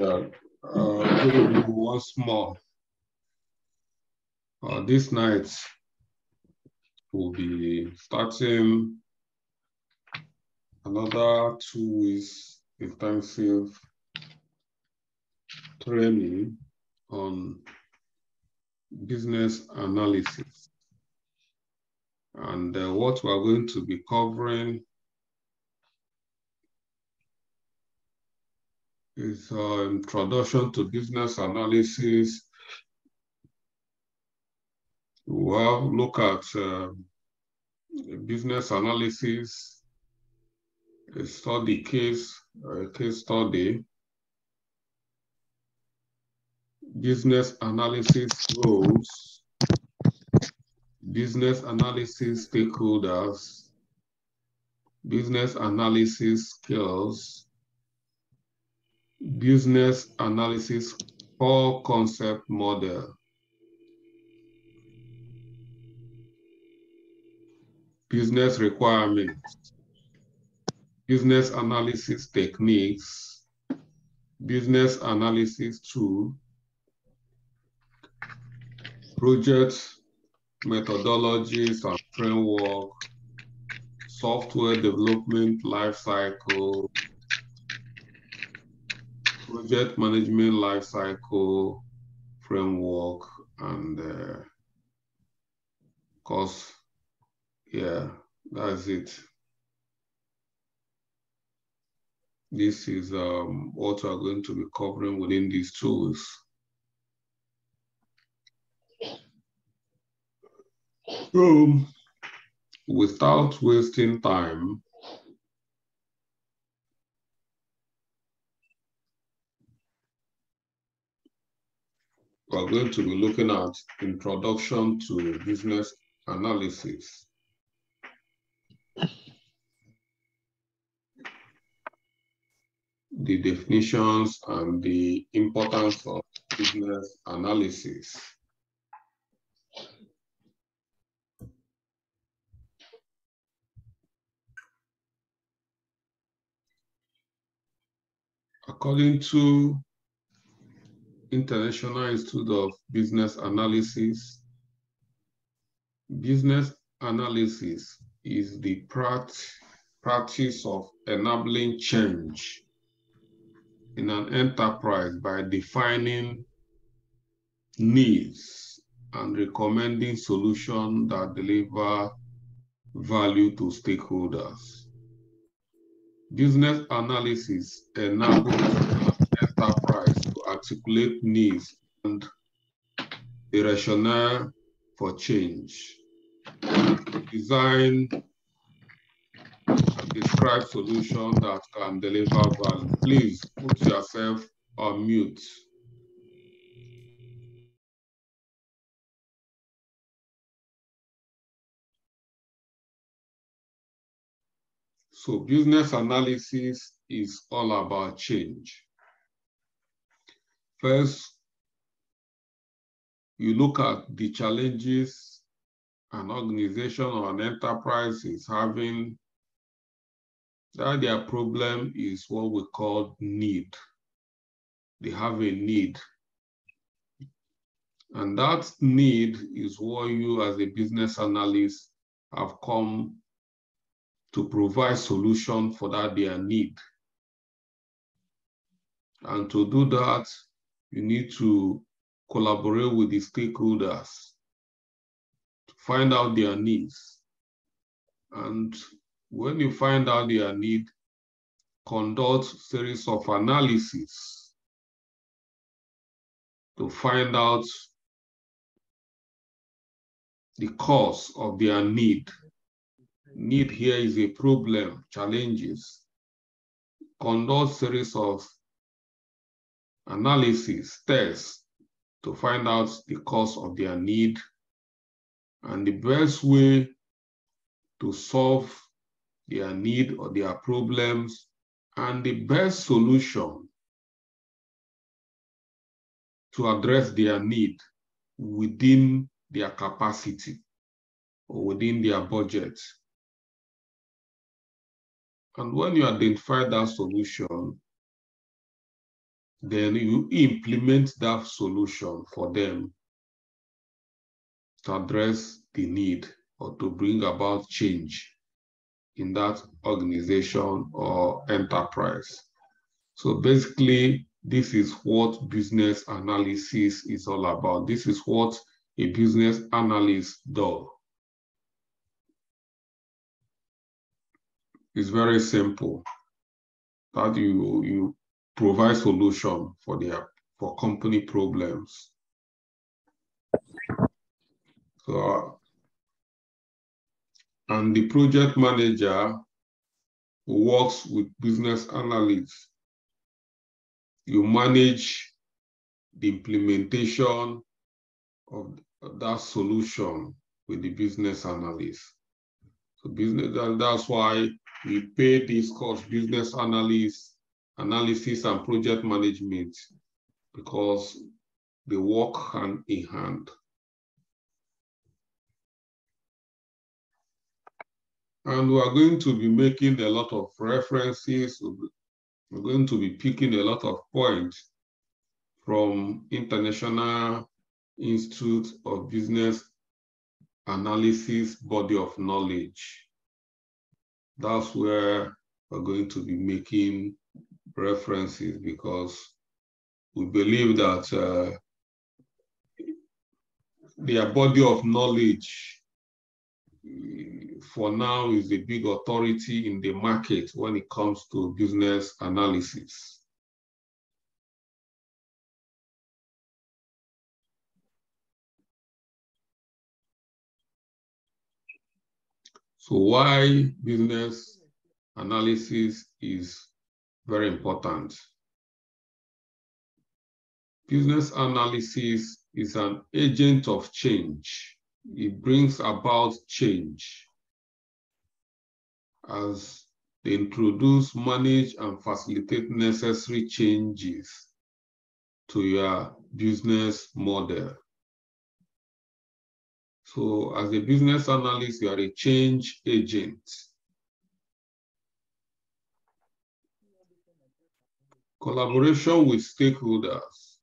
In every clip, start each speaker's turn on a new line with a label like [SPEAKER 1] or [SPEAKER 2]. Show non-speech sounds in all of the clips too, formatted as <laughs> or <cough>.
[SPEAKER 1] Uh, uh, once more. Uh, this night we'll be starting another two weeks intensive training on business analysis. And uh, what we're going to be covering is uh, introduction to business analysis. We'll look at uh, business analysis, a study case, a case study, business analysis roles, business analysis stakeholders, business analysis skills, business analysis core concept model. Business requirements, business analysis techniques, business analysis tool, project methodologies and framework, software development lifecycle, project management lifecycle framework, and uh, course, yeah, that's it. This is um, what we're going to be covering within these tools. So, without wasting time, we're going to be looking at introduction to business analysis. The definitions and the importance of business analysis. According to International Institute of Business Analysis, business analysis is the practice of enabling change in an enterprise by defining needs and recommending solutions that deliver value to stakeholders. Business analysis enables articulate needs and rationale for change. Design describe solutions that can deliver value. Please put yourself on mute. So business analysis is all about change. First, you look at the challenges an organization or an enterprise is having, that their problem is what we call need. They have a need. And that need is what you as a business analyst have come to provide solution for that their need. And to do that, you need to collaborate with the stakeholders to find out their needs. And when you find out their need, conduct series of analysis to find out the cause of their need need here is a problem, challenges. Conduct series of analysis, tests to find out the cause of their need and the best way to solve their need or their problems and the best solution to address their need within their capacity or within their budget. And when you identify that solution, then you implement that solution for them to address the need or to bring about change in that organization or enterprise. So basically, this is what business analysis is all about. This is what a business analyst does. It's very simple. That you you provide solution for their for company problems. So and the project manager works with business analysts. You manage the implementation of that solution with the business analyst. So business, that's why we pay this course, business analyst, analysis and project management, because they work hand in hand. And we are going to be making a lot of references. We're going to be picking a lot of points from International Institute of Business Analysis body of knowledge. That's where we're going to be making references because we believe that uh, their body of knowledge for now is a big authority in the market when it comes to business analysis. So why business analysis is very important. Business analysis is an agent of change. It brings about change as they introduce, manage, and facilitate necessary changes to your business model. So as a business analyst, you are a change agent. Collaboration with stakeholders.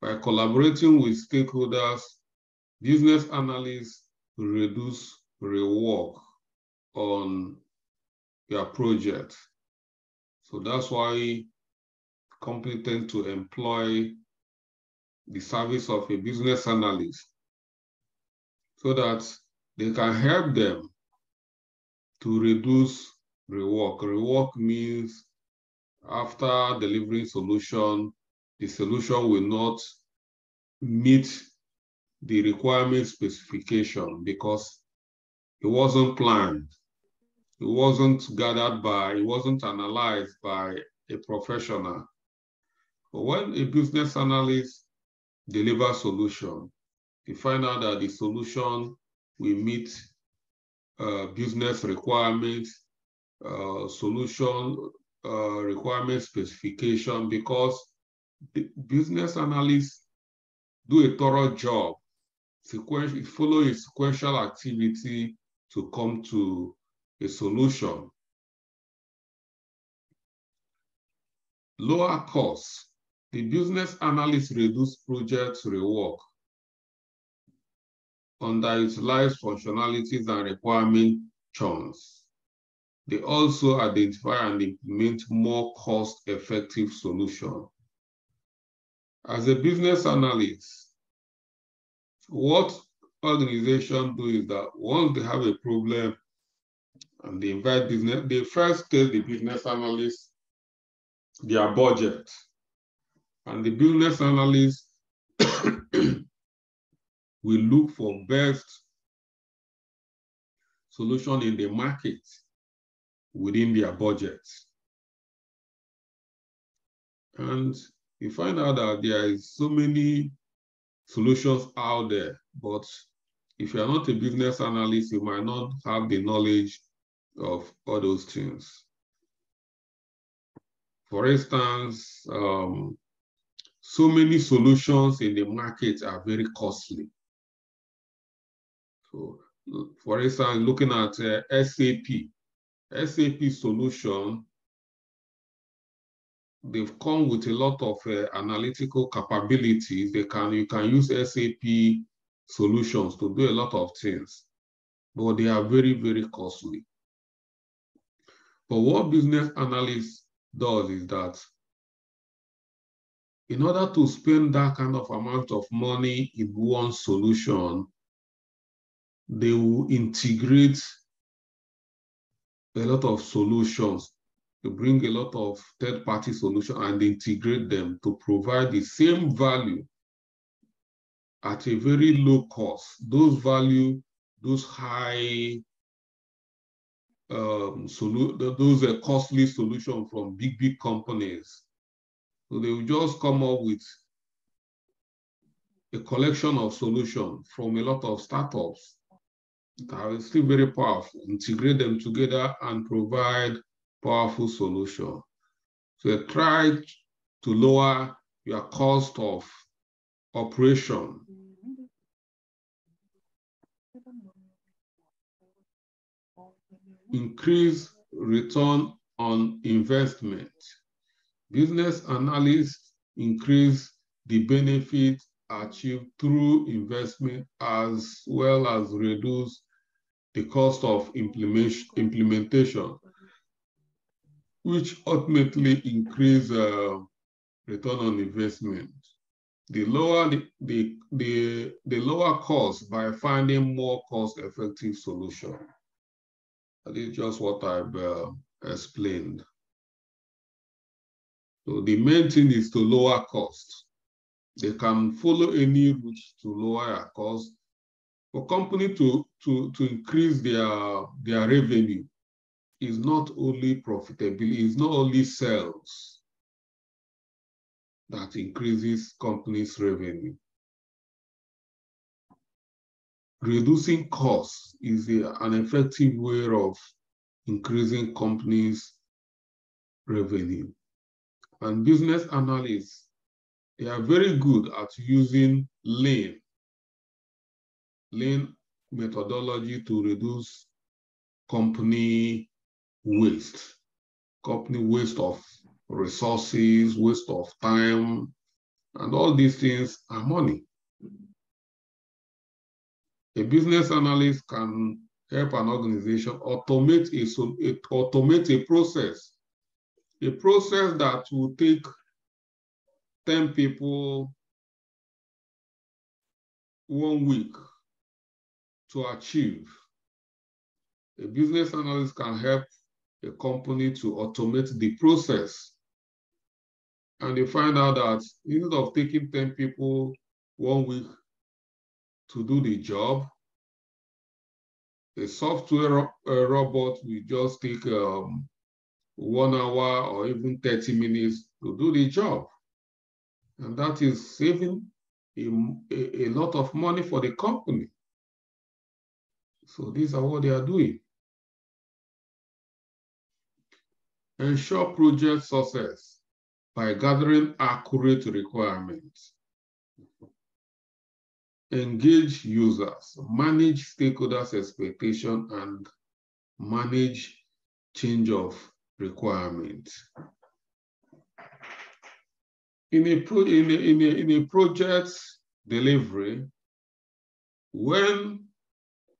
[SPEAKER 1] By collaborating with stakeholders, business analysts reduce rework on your project. So that's why companies tend to employ the service of a business analyst so that they can help them to reduce rework. Rework means after delivering solution, the solution will not meet the requirement specification because it wasn't planned it wasn't gathered by, it wasn't analyzed by a professional. But when a business analyst delivers solution, you find out that the solution will meet uh, business requirements, uh, solution uh, requirement specification, because the business analysts do a thorough job, follow a sequential activity to come to a solution. Lower costs. The business analyst reduce project rework, underutilized functionalities and requirement churns. They also identify and implement more cost-effective solution. As a business analyst, what organization do is that once they have a problem and they invite business, they first tell the business analyst their budget. And the business analyst <coughs> will look for best solution in the market within their budget. And you find out that there is so many solutions out there, but if you're not a business analyst, you might not have the knowledge of all those things. For instance, um, so many solutions in the market are very costly. So, for instance, looking at uh, SAP, SAP solution they've come with a lot of uh, analytical capabilities. They can you can use SAP solutions to do a lot of things, but they are very very costly. But what business analyst does is that in order to spend that kind of amount of money in one solution, they will integrate a lot of solutions to bring a lot of third-party solutions and integrate them to provide the same value at a very low cost. Those value, those high, um, those are costly solutions from big, big companies. So they will just come up with a collection of solutions from a lot of startups are still very powerful, integrate them together and provide powerful solution. So try to lower your cost of operation. Increase return on investment. Business analysts increase the benefit achieved through investment as well as reduce the cost of implementation which ultimately increase uh, return on investment. The lower the, the, the, the lower cost by finding more cost-effective solution. That is just what I've uh, explained. So the main thing is to lower cost. They can follow any route to lower cost. For company to, to, to increase their, their revenue, is not only profitability, it's not only sales that increases companies' revenue. Reducing costs is a, an effective way of increasing companies' revenue. And business analysts, they are very good at using lean, lean methodology to reduce company waste, company waste of resources, waste of time, and all these things are money. A business analyst can help an organization automate a, automate a process, a process that will take 10 people one week to achieve. A business analyst can help a company to automate the process. And they find out that instead of taking 10 people one week to do the job, a software robot will just take um, one hour or even 30 minutes to do the job. And that is saving a, a lot of money for the company. So these are what they are doing. Ensure project success by gathering accurate requirements. Engage users, manage stakeholders' expectation, and manage change of requirements. In a, pro, in, a, in, a, in a project delivery, when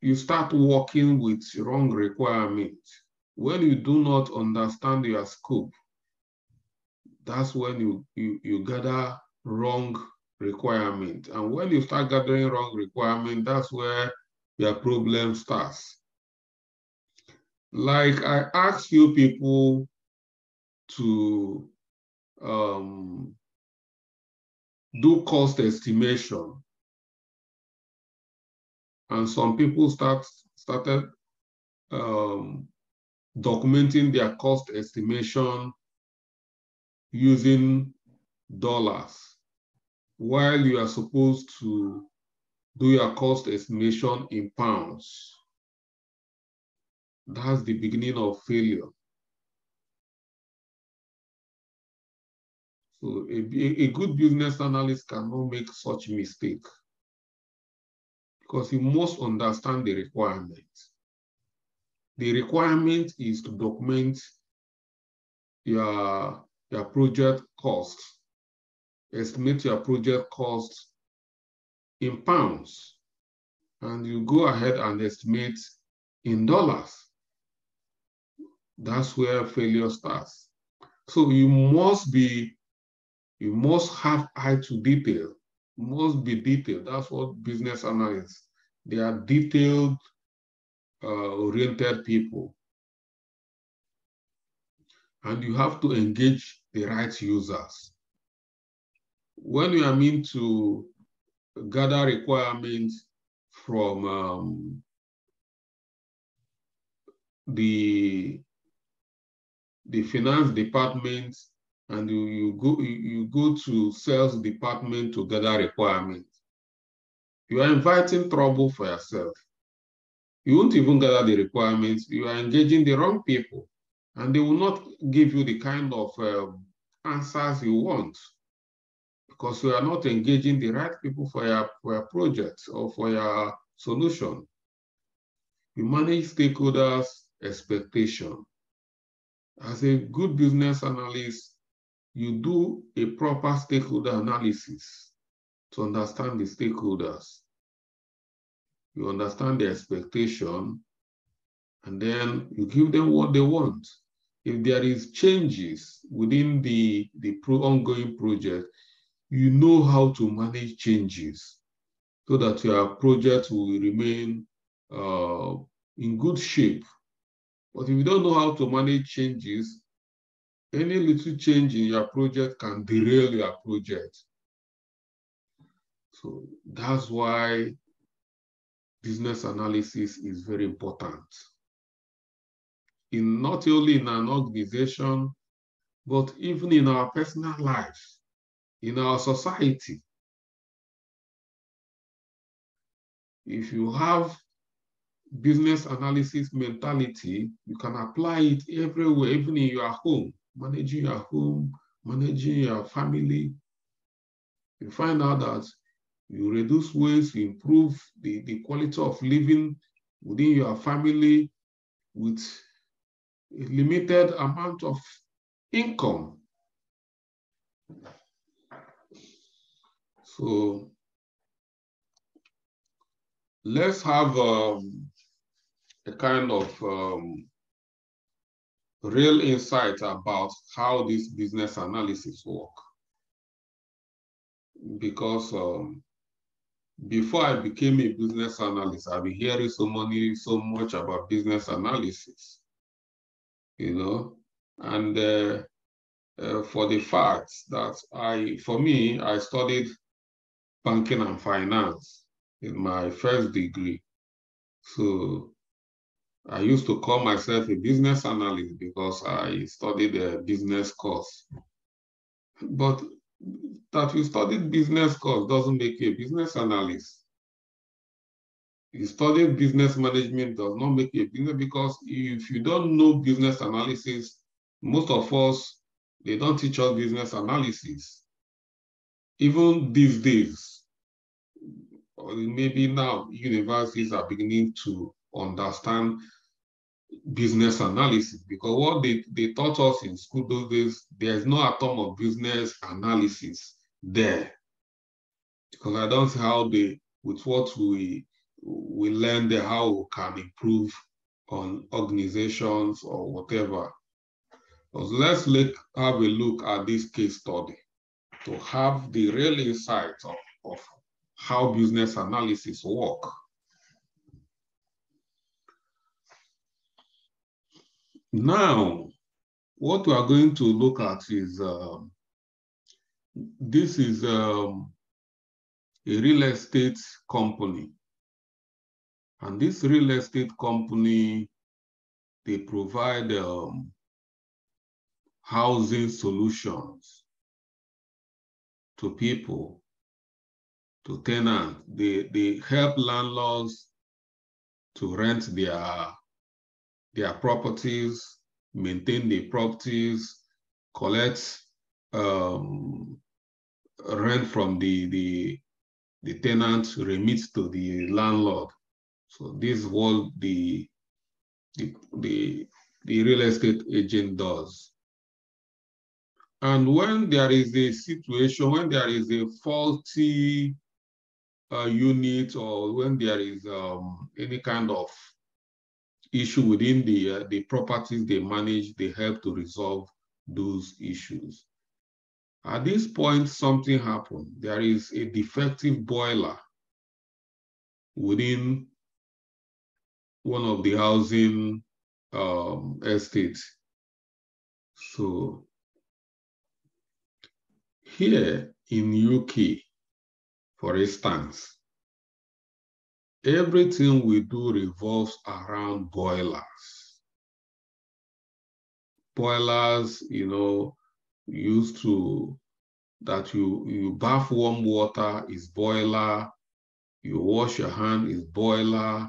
[SPEAKER 1] you start working with wrong requirements, when you do not understand your scope, that's when you, you, you gather wrong requirement. And when you start gathering wrong requirement, that's where your problem starts. Like I ask you people to um, do cost estimation. And some people start started um, documenting their cost estimation using dollars, while you are supposed to do your cost estimation in pounds. That's the beginning of failure. So a, a good business analyst cannot make such mistake because you must understand the requirements. The requirement is to document your your project cost. Estimate your project cost in pounds. And you go ahead and estimate in dollars. That's where failure starts. So you must be, you must have eye to detail, must be detailed. That's what business analysts, they are detailed uh, oriented people. And you have to engage the right users. When you are meant to gather requirements from um, the the finance department and you, you go you go to sales department to gather requirements you are inviting trouble for yourself you won't even gather the requirements you are engaging the wrong people and they will not give you the kind of uh, answers you want because you are not engaging the right people for your, for your project or for your solution. You manage stakeholders' expectation. As a good business analyst, you do a proper stakeholder analysis to understand the stakeholders. You understand the expectation, and then you give them what they want. If there is changes within the, the pro ongoing project, you know how to manage changes so that your project will remain uh, in good shape. But if you don't know how to manage changes, any little change in your project can derail your project. So that's why business analysis is very important. In not only in an organization, but even in our personal life in our society. If you have business analysis mentality, you can apply it everywhere, even in your home, managing your home, managing your family. You find out that you reduce waste, you improve the, the quality of living within your family with a limited amount of income. So let's have um, a kind of um, real insight about how this business analysis work. Because um, before I became a business analyst, I've been hearing so many, so much about business analysis, you know, and uh, uh, for the fact that I, for me, I studied banking and finance in my first degree. So I used to call myself a business analyst because I studied a business course. But that you studied business course doesn't make you a business analyst. You studied business management does not make you a business because if you don't know business analysis, most of us, they don't teach us business analysis. Even these days, or maybe now universities are beginning to understand business analysis because what they, they taught us in school those days, there's no atom of business analysis there. Because I don't see how they, with what we we learn there, how we can improve on organizations or whatever. So let's look, have a look at this case study to have the real insight of, of how business analysis work. Now, what we are going to look at is, um, this is um, a real estate company. And this real estate company, they provide um, housing solutions to people to tenants. They, they help landlords to rent their, their properties, maintain the properties, collect um, rent from the, the, the tenant, remit to the landlord. So this is what the, the, the, the real estate agent does. And when there is a situation, when there is a faulty uh, unit or when there is um, any kind of issue within the, uh, the properties they manage, they help to resolve those issues. At this point, something happened. There is a defective boiler within one of the housing um, estates. So here in UK, for instance, everything we do revolves around boilers. Boilers, you know, used to that you you bath warm water is boiler, you wash your hand is boiler,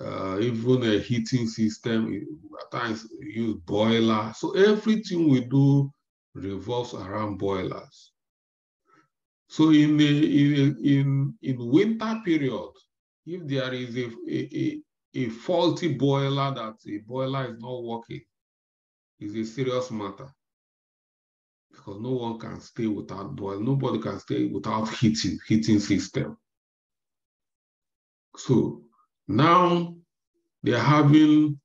[SPEAKER 1] uh, even a heating system at times use boiler. So everything we do revolves around boilers. So in the in in, in winter period, if there is a, a, a, faulty boiler that a boiler is not working, is a serious matter. Because no one can stay without boil, nobody can stay without heating, heating system. So now they're having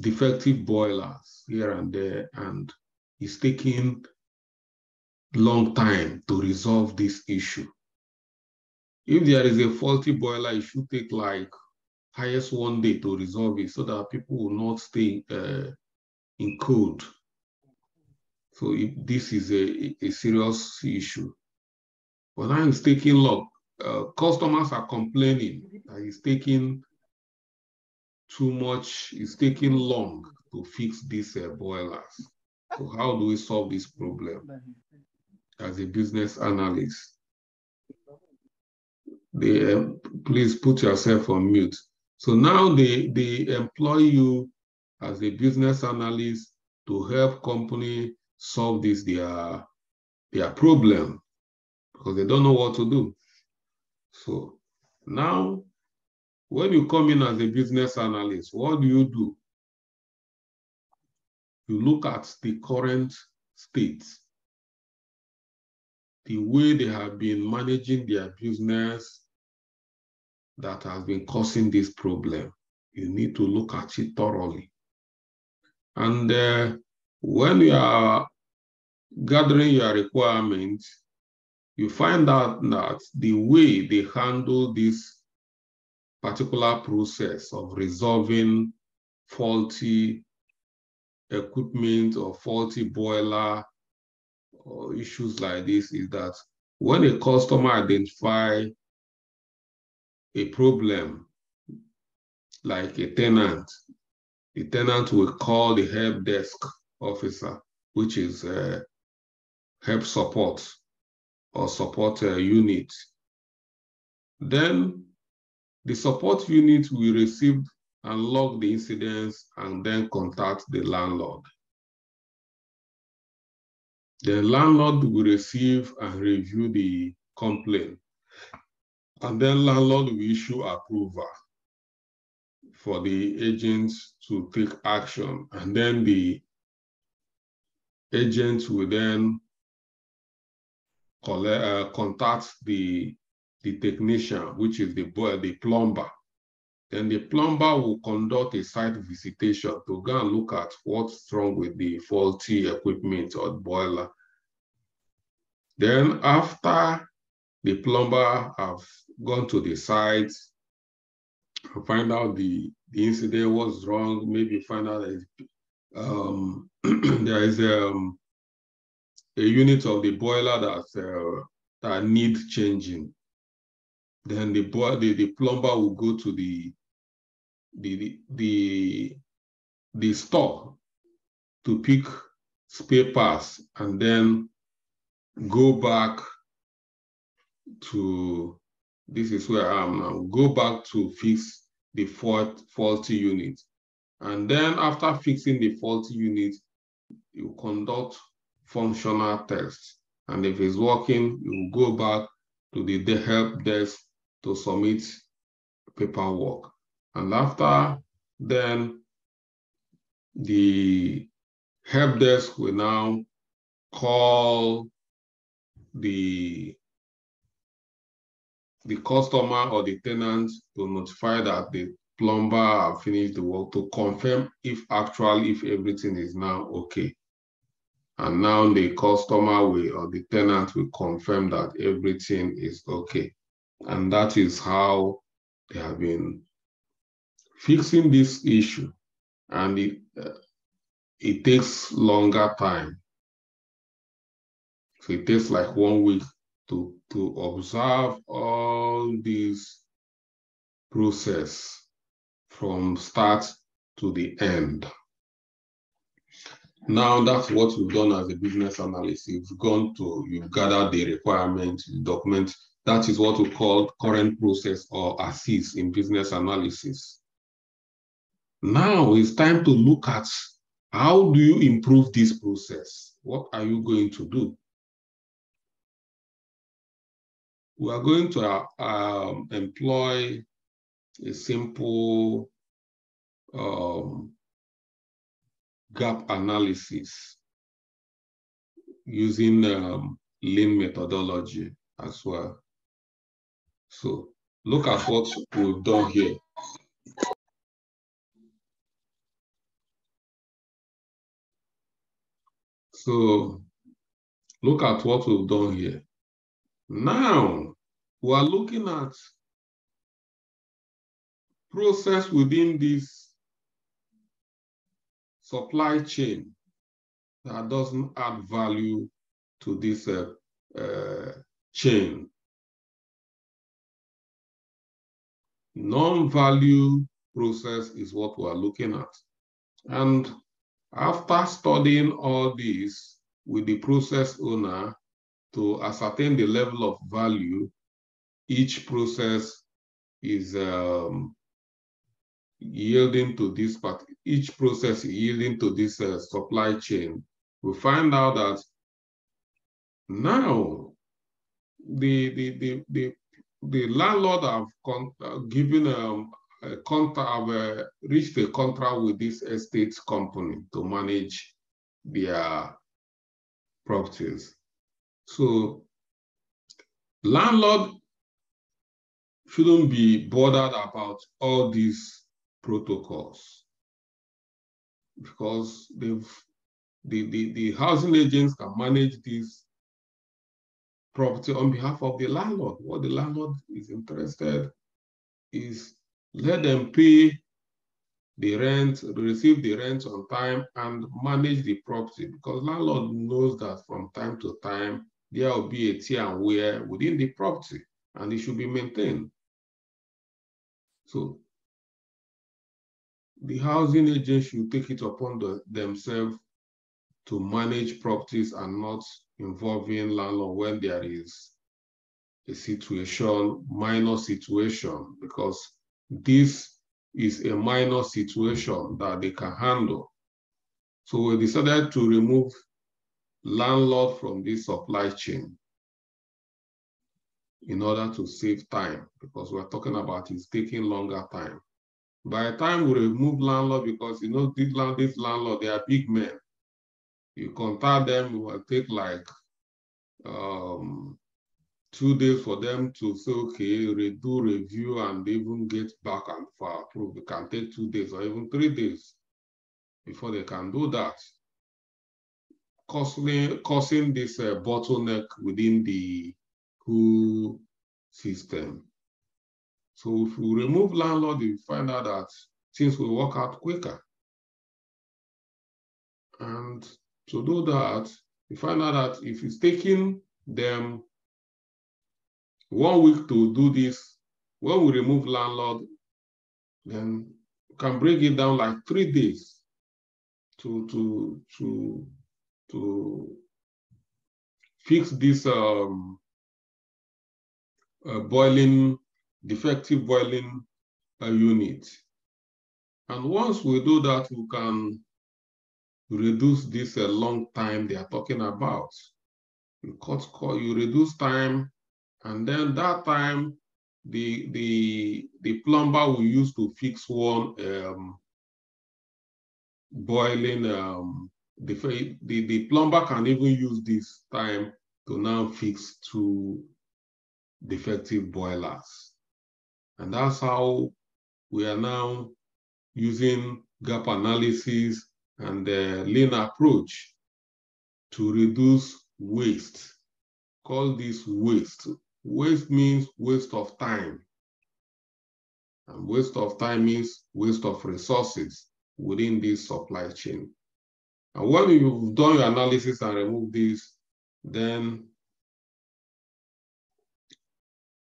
[SPEAKER 1] defective boilers here and there, and it's taking long time to resolve this issue. If there is a faulty boiler, it should take like highest one day to resolve it so that people will not stay uh, in cold. So if this is a, a serious issue. But now it's taking long. Uh, customers are complaining that it's taking too much, it's taking long to fix these uh, boilers. So how do we solve this problem as a business analyst? Uh, please put yourself on mute. So now they, they employ you as a business analyst to help company solve this their, their problem because they don't know what to do. So now when you come in as a business analyst, what do you do? You look at the current state, the way they have been managing their business that has been causing this problem. You need to look at it thoroughly. And uh, when you are gathering your requirements, you find out that the way they handle this particular process of resolving faulty equipment or faulty boiler or issues like this is that when a customer identify a problem like a tenant, the tenant will call the help desk officer, which is uh, help support or support uh, unit. Then the support unit will receive and log the incidents and then contact the landlord. The landlord will receive and review the complaint. And then landlord will issue approval for the agents to take action. And then the agent will then collect, uh, contact the the technician, which is the the plumber. Then the plumber will conduct a site visitation to go and look at what's wrong with the faulty equipment or boiler. Then after the plumber have gone to the site, find out the, the incident was wrong, maybe find out that um, <clears throat> there is um, a unit of the boiler that, uh, that need changing. Then the boy, the, the plumber will go to the the the the store to pick spare parts and then go back to this is where I am now. Go back to fix the fault, faulty unit. And then after fixing the faulty unit, you conduct functional tests. And if it's working, you go back to the help desk to submit paperwork. And after then, the help desk will now call the the customer or the tenant to notify that the plumber finished the work to confirm if actually if everything is now okay. And now the customer will or the tenant will confirm that everything is okay. And that is how they have been fixing this issue. And it, uh, it takes longer time. So it takes like one week to, to observe all these process from start to the end. Now that's what we've done as a business analyst. You've gone to, you've gathered the requirements, the document. That is what we call current process or as-is in business analysis. Now it's time to look at how do you improve this process? What are you going to do? We are going to um, employ a simple um, gap analysis using um, lean methodology as well. So look at what we've done here. So look at what we've done here. Now we are looking at process within this supply chain that doesn't add value to this uh, uh, chain. Non-value process is what we're looking at. And after studying all this with the process owner to ascertain the level of value each process is um, yielding to this part, each process yielding to this uh, supply chain, we find out that now the the the the, the landlord have con- uh, given um, a contract, have uh, reached a contract with this estate company to manage their properties. So landlord shouldn't be bothered about all these protocols because they've the, the, the housing agents can manage this property on behalf of the landlord. What the landlord is interested is let them pay the rent, receive the rent on time and manage the property because landlord knows that from time to time there will be a tear and wear within the property and it should be maintained. So the housing agents should take it upon the, themselves to manage properties and not involving landlord when there is a situation, minor situation, because this is a minor situation that they can handle. So we decided to remove landlord from this supply chain in order to save time because we're talking about it's taking longer time. By the time we remove landlord, because you know, this, land, this landlord, they are big men. You contact them, it will take like um, two days for them to say, okay, redo review and even get back and for approval. It can take two days or even three days before they can do that. Causing, causing this uh, bottleneck within the whole system. So if we remove landlord, we find out that things will work out quicker. And to do that, we find out that if it's taking them one week to do this, when we remove landlord, then can break it down like three days to to to to fix this um, boiling defective boiling uh, unit. And once we do that, we can reduce this uh, long time they are talking about. You cut, you reduce time, and then that time, the the the plumber will use to fix one um, boiling um, the, the, the plumber can even use this time to now fix two defective boilers. And that's how we are now using gap analysis and the lean approach to reduce waste. Call this waste. Waste means waste of time. And waste of time means waste of resources within this supply chain. And when you've done your analysis and remove this, then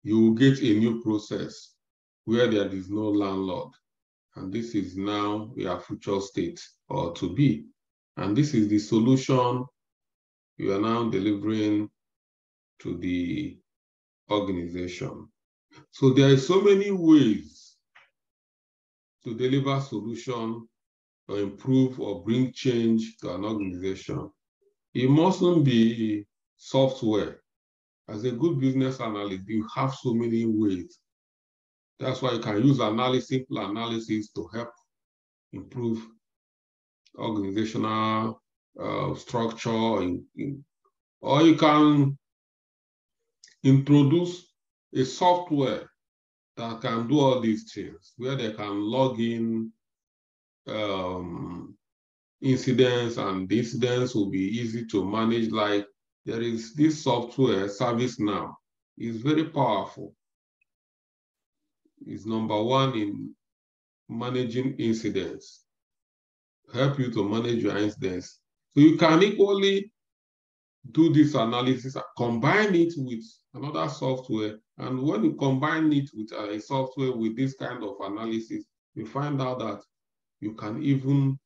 [SPEAKER 1] you will get a new process where there is no landlord. And this is now your future state or to be. And this is the solution you are now delivering to the organization. So there are so many ways to deliver solution or improve or bring change to an organization. It mustn't be software. As a good business analyst, you have so many ways. That's why you can use analysis, simple analysis to help improve organizational uh, structure, in, in, or you can introduce a software that can do all these things, where they can log in um, incidents and the incidents will be easy to manage. Like there is this software, ServiceNow is very powerful. It's number one in managing incidents, help you to manage your incidents. So you can equally do this analysis, combine it with another software. And when you combine it with a software with this kind of analysis, you find out that you can even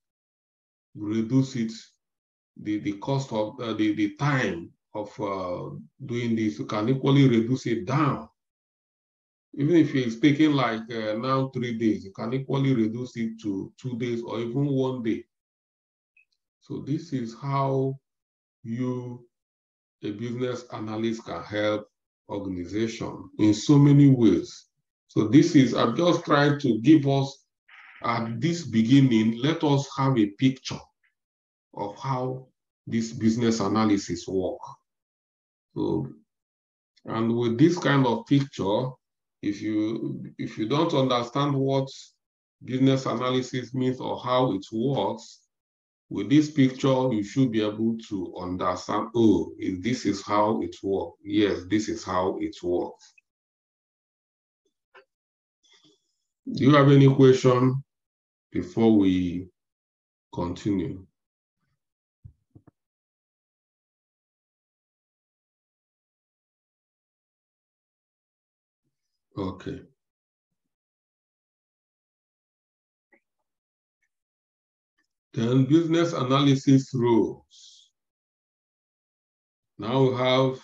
[SPEAKER 1] reduce it, the, the cost of uh, the, the time of uh, doing this, you can equally reduce it down. Even if it's taking like uh, now three days, you can equally reduce it to two days or even one day. So this is how you, a business analyst, can help organization in so many ways. So this is, I'm just trying to give us at this beginning, let us have a picture of how this business analysis work. So, and with this kind of picture, if you if you don't understand what business analysis means or how it works, with this picture, you should be able to understand, oh, this is how it works. Yes, this is how it works. Do you have any question before we continue? Okay. Then business analysis rules. Now we have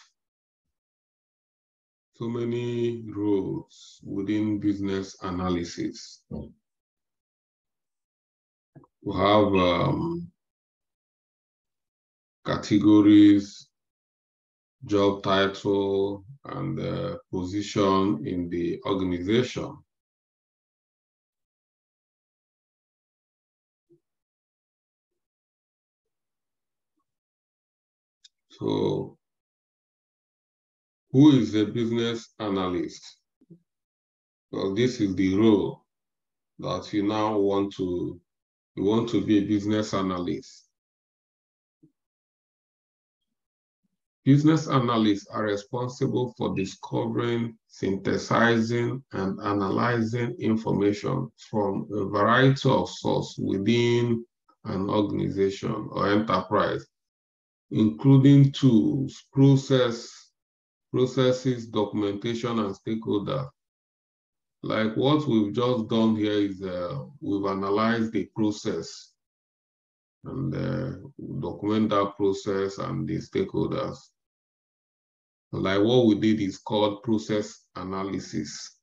[SPEAKER 1] so many rules within business analysis. We have um, categories, job title, and uh, position in the organization. So who is a business analyst? Well, this is the role that you now want to, you want to be a business analyst. Business analysts are responsible for discovering, synthesizing, and analyzing information from a variety of sources within an organization or enterprise including tools, process, processes, documentation, and stakeholder. Like what we've just done here is uh, we've analyzed the process and uh, document that process and the stakeholders. Like what we did is called process analysis.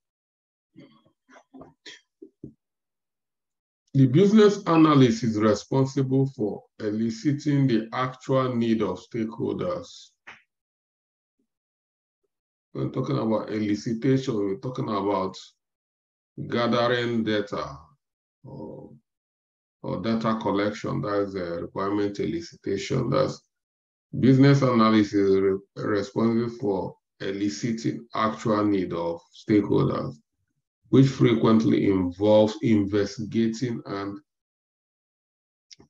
[SPEAKER 1] The business analyst is responsible for eliciting the actual need of stakeholders. When talking about elicitation, we're talking about gathering data or or data collection, that's a requirement elicitation. That's business analysis is re responsible for eliciting actual need of stakeholders, which frequently involves investigating and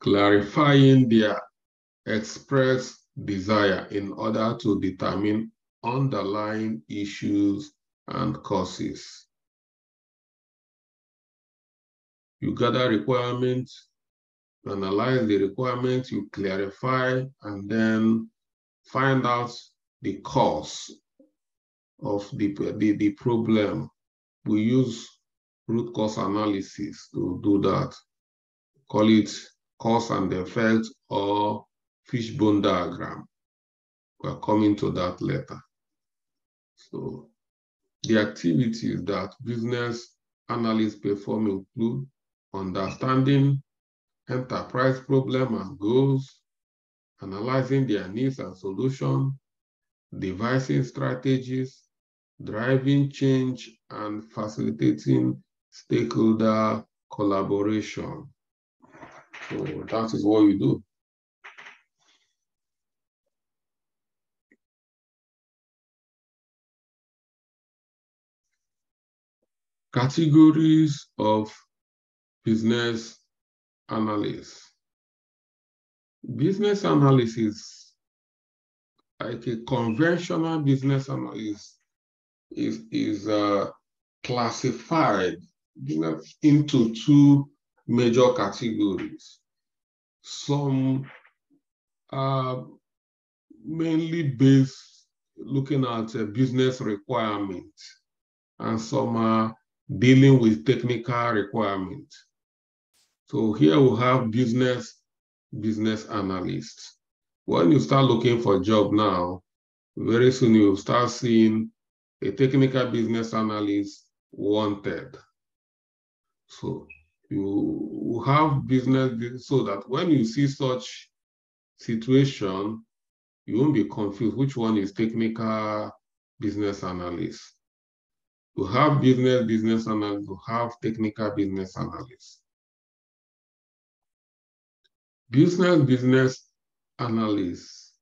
[SPEAKER 1] clarifying their expressed desire in order to determine underlying issues and causes. You gather requirements, analyze the requirements, you clarify, and then find out the cause of the, the, the problem. We use root cause analysis to do that. Call it cause and effect or fishbone diagram. We're coming to that later. So the activities that business analysts perform include understanding enterprise problem and goals, analyzing their needs and solutions, devising strategies, driving change, and facilitating stakeholder collaboration. So that is what you do. Categories of business analysts. Business analysis, like a conventional business analyst, is, is uh, classified into two major categories. Some are mainly based looking at a business requirement, and some are dealing with technical requirements. So here we have business, business analysts. When you start looking for a job now, very soon you'll start seeing a technical business analyst wanted. So you have business so that when you see such situation, you won't be confused which one is technical business analyst. You have business business analyst, you have technical business analysts. Business business analysts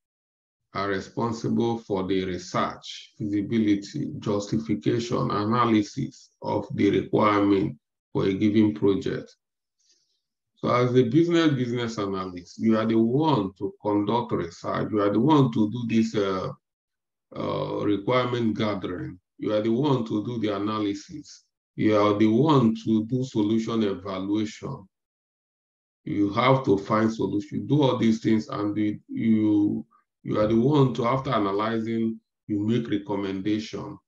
[SPEAKER 1] are responsible for the research, feasibility, justification, analysis of the requirement for a given project. So as a business business analyst, you are the one to conduct research. You are the one to do this uh, uh, requirement gathering. You are the one to do the analysis. You are the one to do solution evaluation. You have to find solution, do all these things, and the, you you are the one to, after analyzing, you make recommendation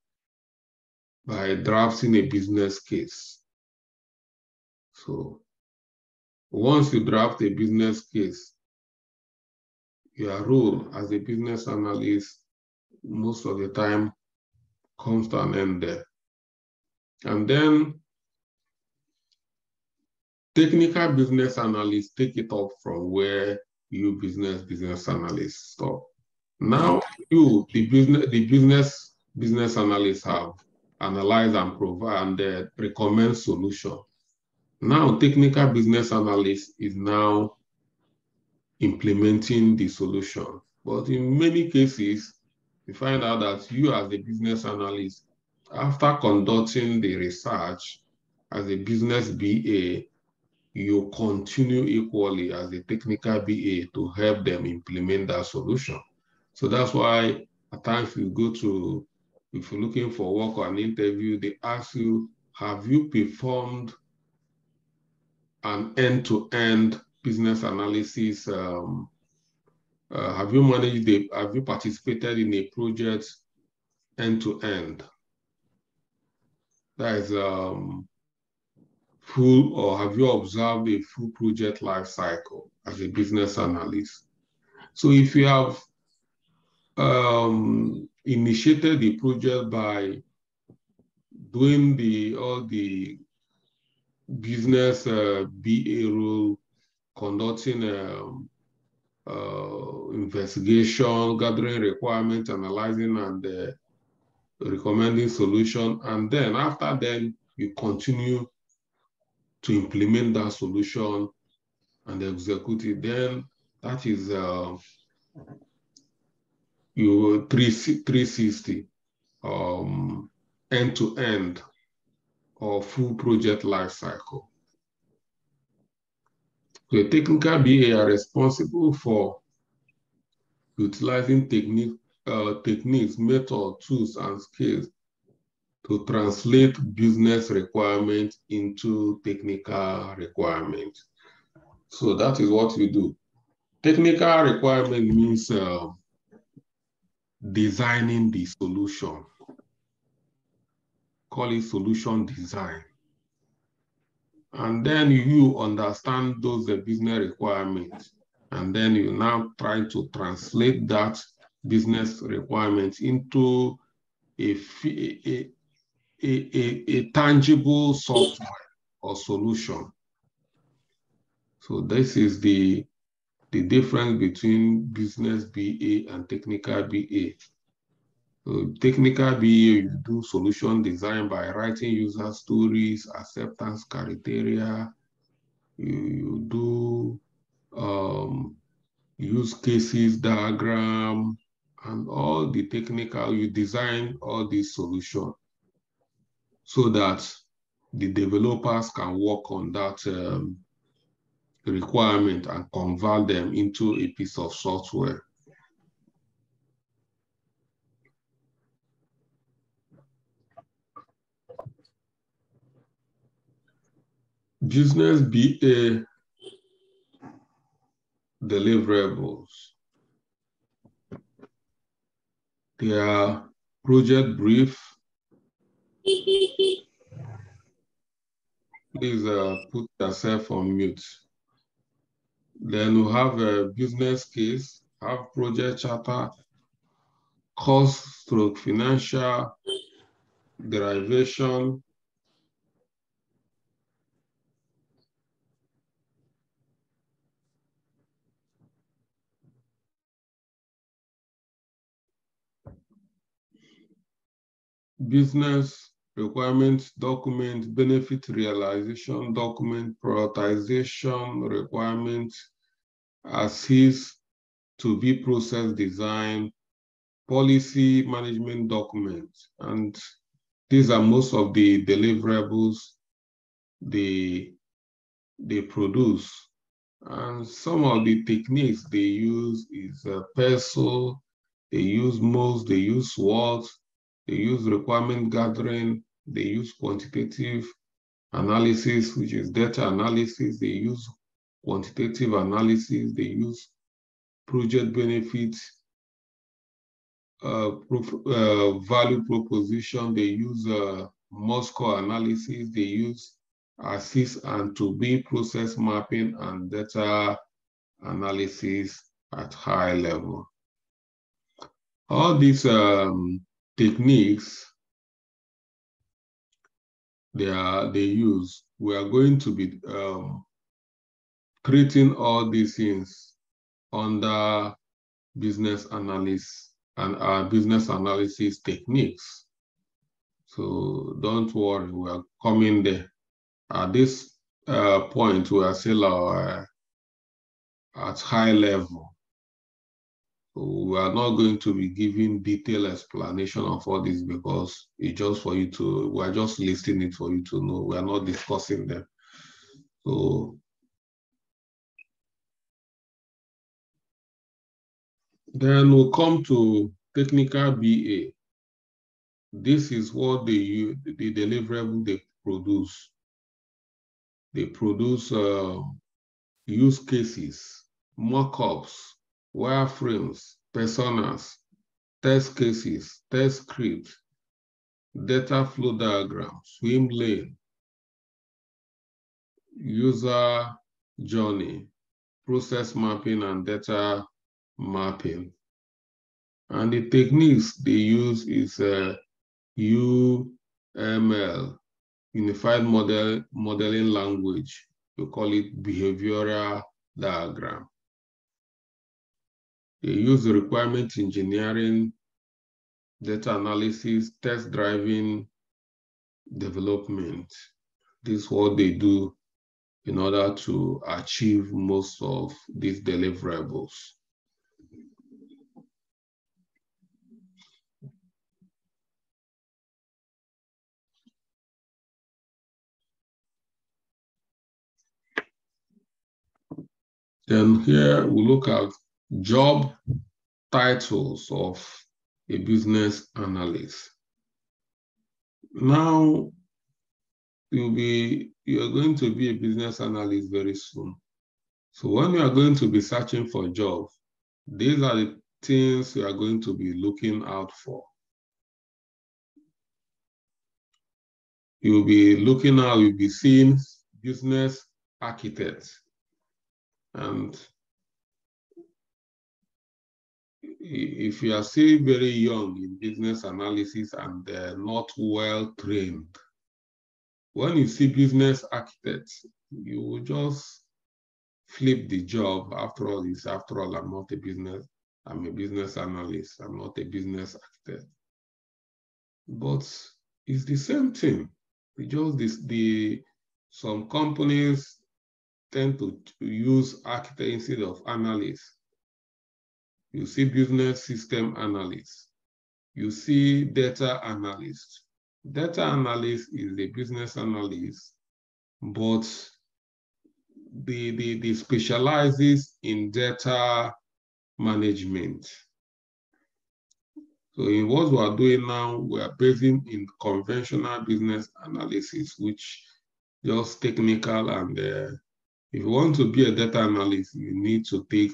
[SPEAKER 1] by drafting a business case. So once you draft a business case, your role as a business analyst most of the time comes to an end there. And then technical business analysts take it up from where you business business analysts stop. Now you, the business, the business business analysts have analyzed and provide and uh, recommend solution. Now technical business analyst is now implementing the solution. But in many cases, you find out that you as a business analyst, after conducting the research as a business BA, you continue equally as a technical BA to help them implement that solution. So that's why at times you go to, if you're looking for work or an interview, they ask you, have you performed an end-to-end -end business analysis um, uh, have you managed the, have you participated in a project end to end? That is um, full, or have you observed a full project life cycle as a business analyst? So if you have um, initiated the project by doing the all the business uh, BA role, conducting um, uh, investigation, gathering requirements, analyzing and uh, recommending solution. And then after then, you continue to implement that solution and execute it. Then that is uh, you 360 um, end to end or full project life cycle. The technical BA are responsible for utilizing technique, uh, techniques, methods, tools, and skills to translate business requirements into technical requirements. So that is what we do. Technical requirement means uh, designing the solution. Call it solution design. And then you understand those business requirements. And then you now try to translate that business requirements into a, a, a, a, tangible software or solution. So this is the, the difference between business BA and technical BA. So technical BA, you do solution design by writing user stories, acceptance criteria. You, you do um, use cases diagram and all the technical, you design all these solutions so that the developers can work on that um, requirement and convert them into a piece of software. Business BA deliverables. Their project brief Please uh, put yourself on mute. Then we have a business case, have project charter, cost stroke financial derivation, business requirements document, benefit realization document, prioritization requirements, as-is to be process design, policy management documents. And these are most of the deliverables they, they produce. And some of the techniques they use is uh, PESTLE, they use MOS, they use SWOT, they use requirement gathering, they use quantitative analysis, which is data analysis. They use quantitative analysis. They use project benefits, uh, uh, value proposition. They use uh, MoSCoW analysis. They use as-is and to be process mapping and data analysis at high level. All these um, techniques they are they use. We are going to be um, creating all these things under business analysis and our business analysis techniques. So don't worry, we are coming there. At this uh, point, we are still uh, at high level. We are not going to be giving detailed explanation of all this because it's just for you to, we are just listing it for you to know. We are not discussing them. So then we'll come to technical BA. This is what they the deliverable they produce. They produce uh, use cases, mockups, wireframes, personas, test cases, test scripts, data flow diagram, swim lane, user journey, process mapping, and data mapping. And the techniques they use is uh, UML, Unified Model Modeling Language. We call it behavioral diagram. They use requirement engineering, data analysis, test driving development. This is what they do in order to achieve most of these deliverables. Then here we look at job titles of a business analyst. Now, you'll be you're going to be a business analyst very soon. So when you are going to be searching for a job, these are the things you are going to be looking out for. You'll be looking out, you'll be seeing business architects. And if you are still very young in business analysis and uh, not well trained, when you see business architects, you will just flip the job. After all, it's after all, I'm not a business, I'm a business analyst, I'm not a business architect. But it's the same thing. It just this the some companies tend to use architect instead of analysts you see business system analyst. You see data analyst. Data analyst is a business analyst, but the, the, they specializes in data management. So in what we are doing now, we are basing in conventional business analysis, which just technical and uh, if you want to be a data analyst, you need to take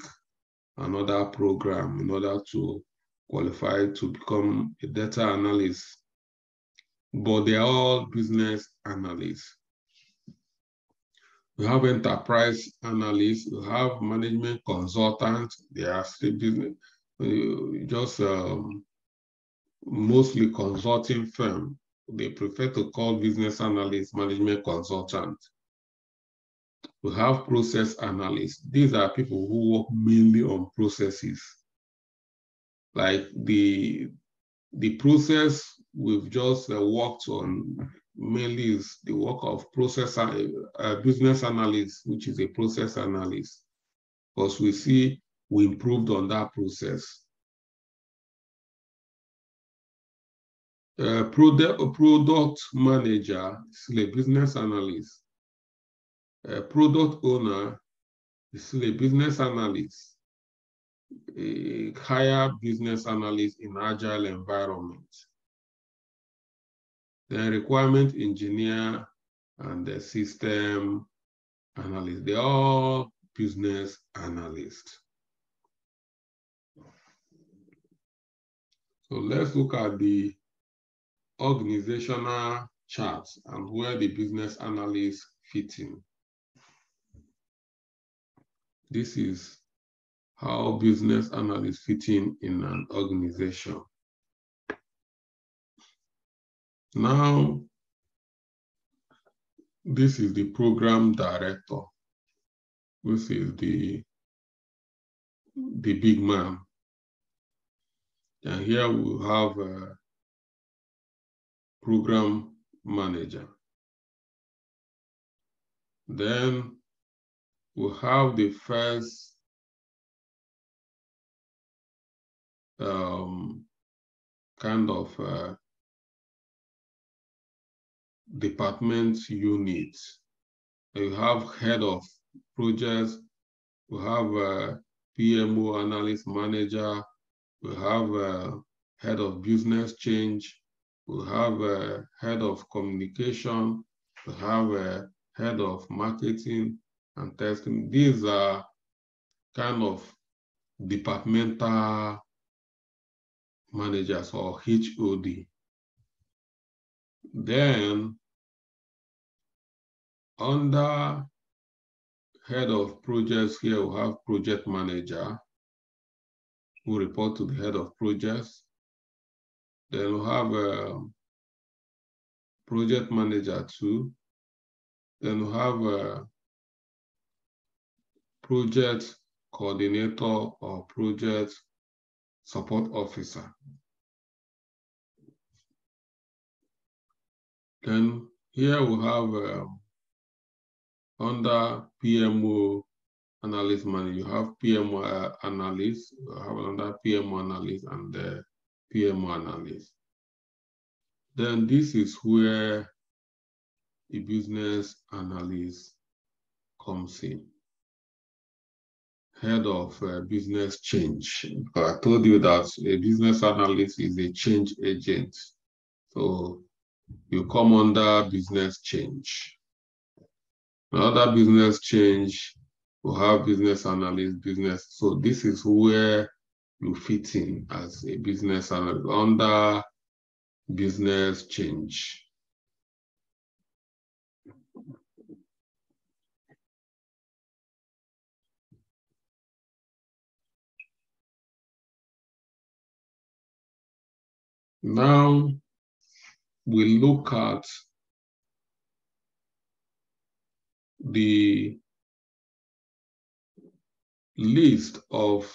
[SPEAKER 1] another program in order to qualify to become a data analyst. But they are all business analysts. We have enterprise analysts, we have management consultants, they are still business, uh, just um, mostly consulting firm. They prefer to call business analysts management consultant. We have process analysts. These are people who work mainly on processes. Like the, the process we've just uh, worked on mainly is the work of process uh, uh, business analyst, which is a process analyst. Because we see we improved on that process. Uh, product, product manager, is a business analyst a product owner is still a business analyst, a higher business analyst in agile environment. The requirement engineer and the system analyst, they're all business analysts. So let's look at the organizational charts and where the business analysts fit in. This is how business analysts fit in in an organization. Now, this is the program director. This is the, the big man. And here we have a program manager. Then we have the first um, kind of uh, department units. You have head of projects, we have a PMO analyst manager, we have a head of business change, we have a head of communication, we have a head of marketing, and testing. These are kind of departmental managers or HOD. Then under head of projects here, we have project manager who report to the head of projects. Then we have a project manager too. Then we have a project coordinator or project support officer. Then here we have um, under PMO analyst manager, you have PMO uh, analyst, you have another PMO analyst and the PMO analyst. Then this is where the business analyst comes in. Head of uh, business change. I told you that a business analyst is a change agent. So you come under business change. Another business change, we have business analyst, business. So this is where you fit in as a business analyst under business change. Now we look at the list of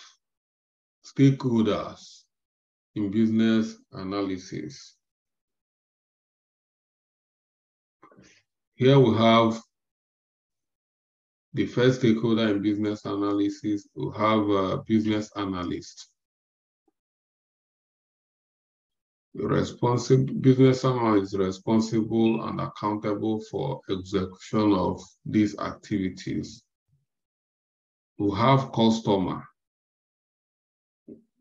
[SPEAKER 1] stakeholders in business analysis. Here we have the first stakeholder in business analysis, we have a business analyst. Responsible business analyst is responsible and accountable for execution of these activities. We have customer.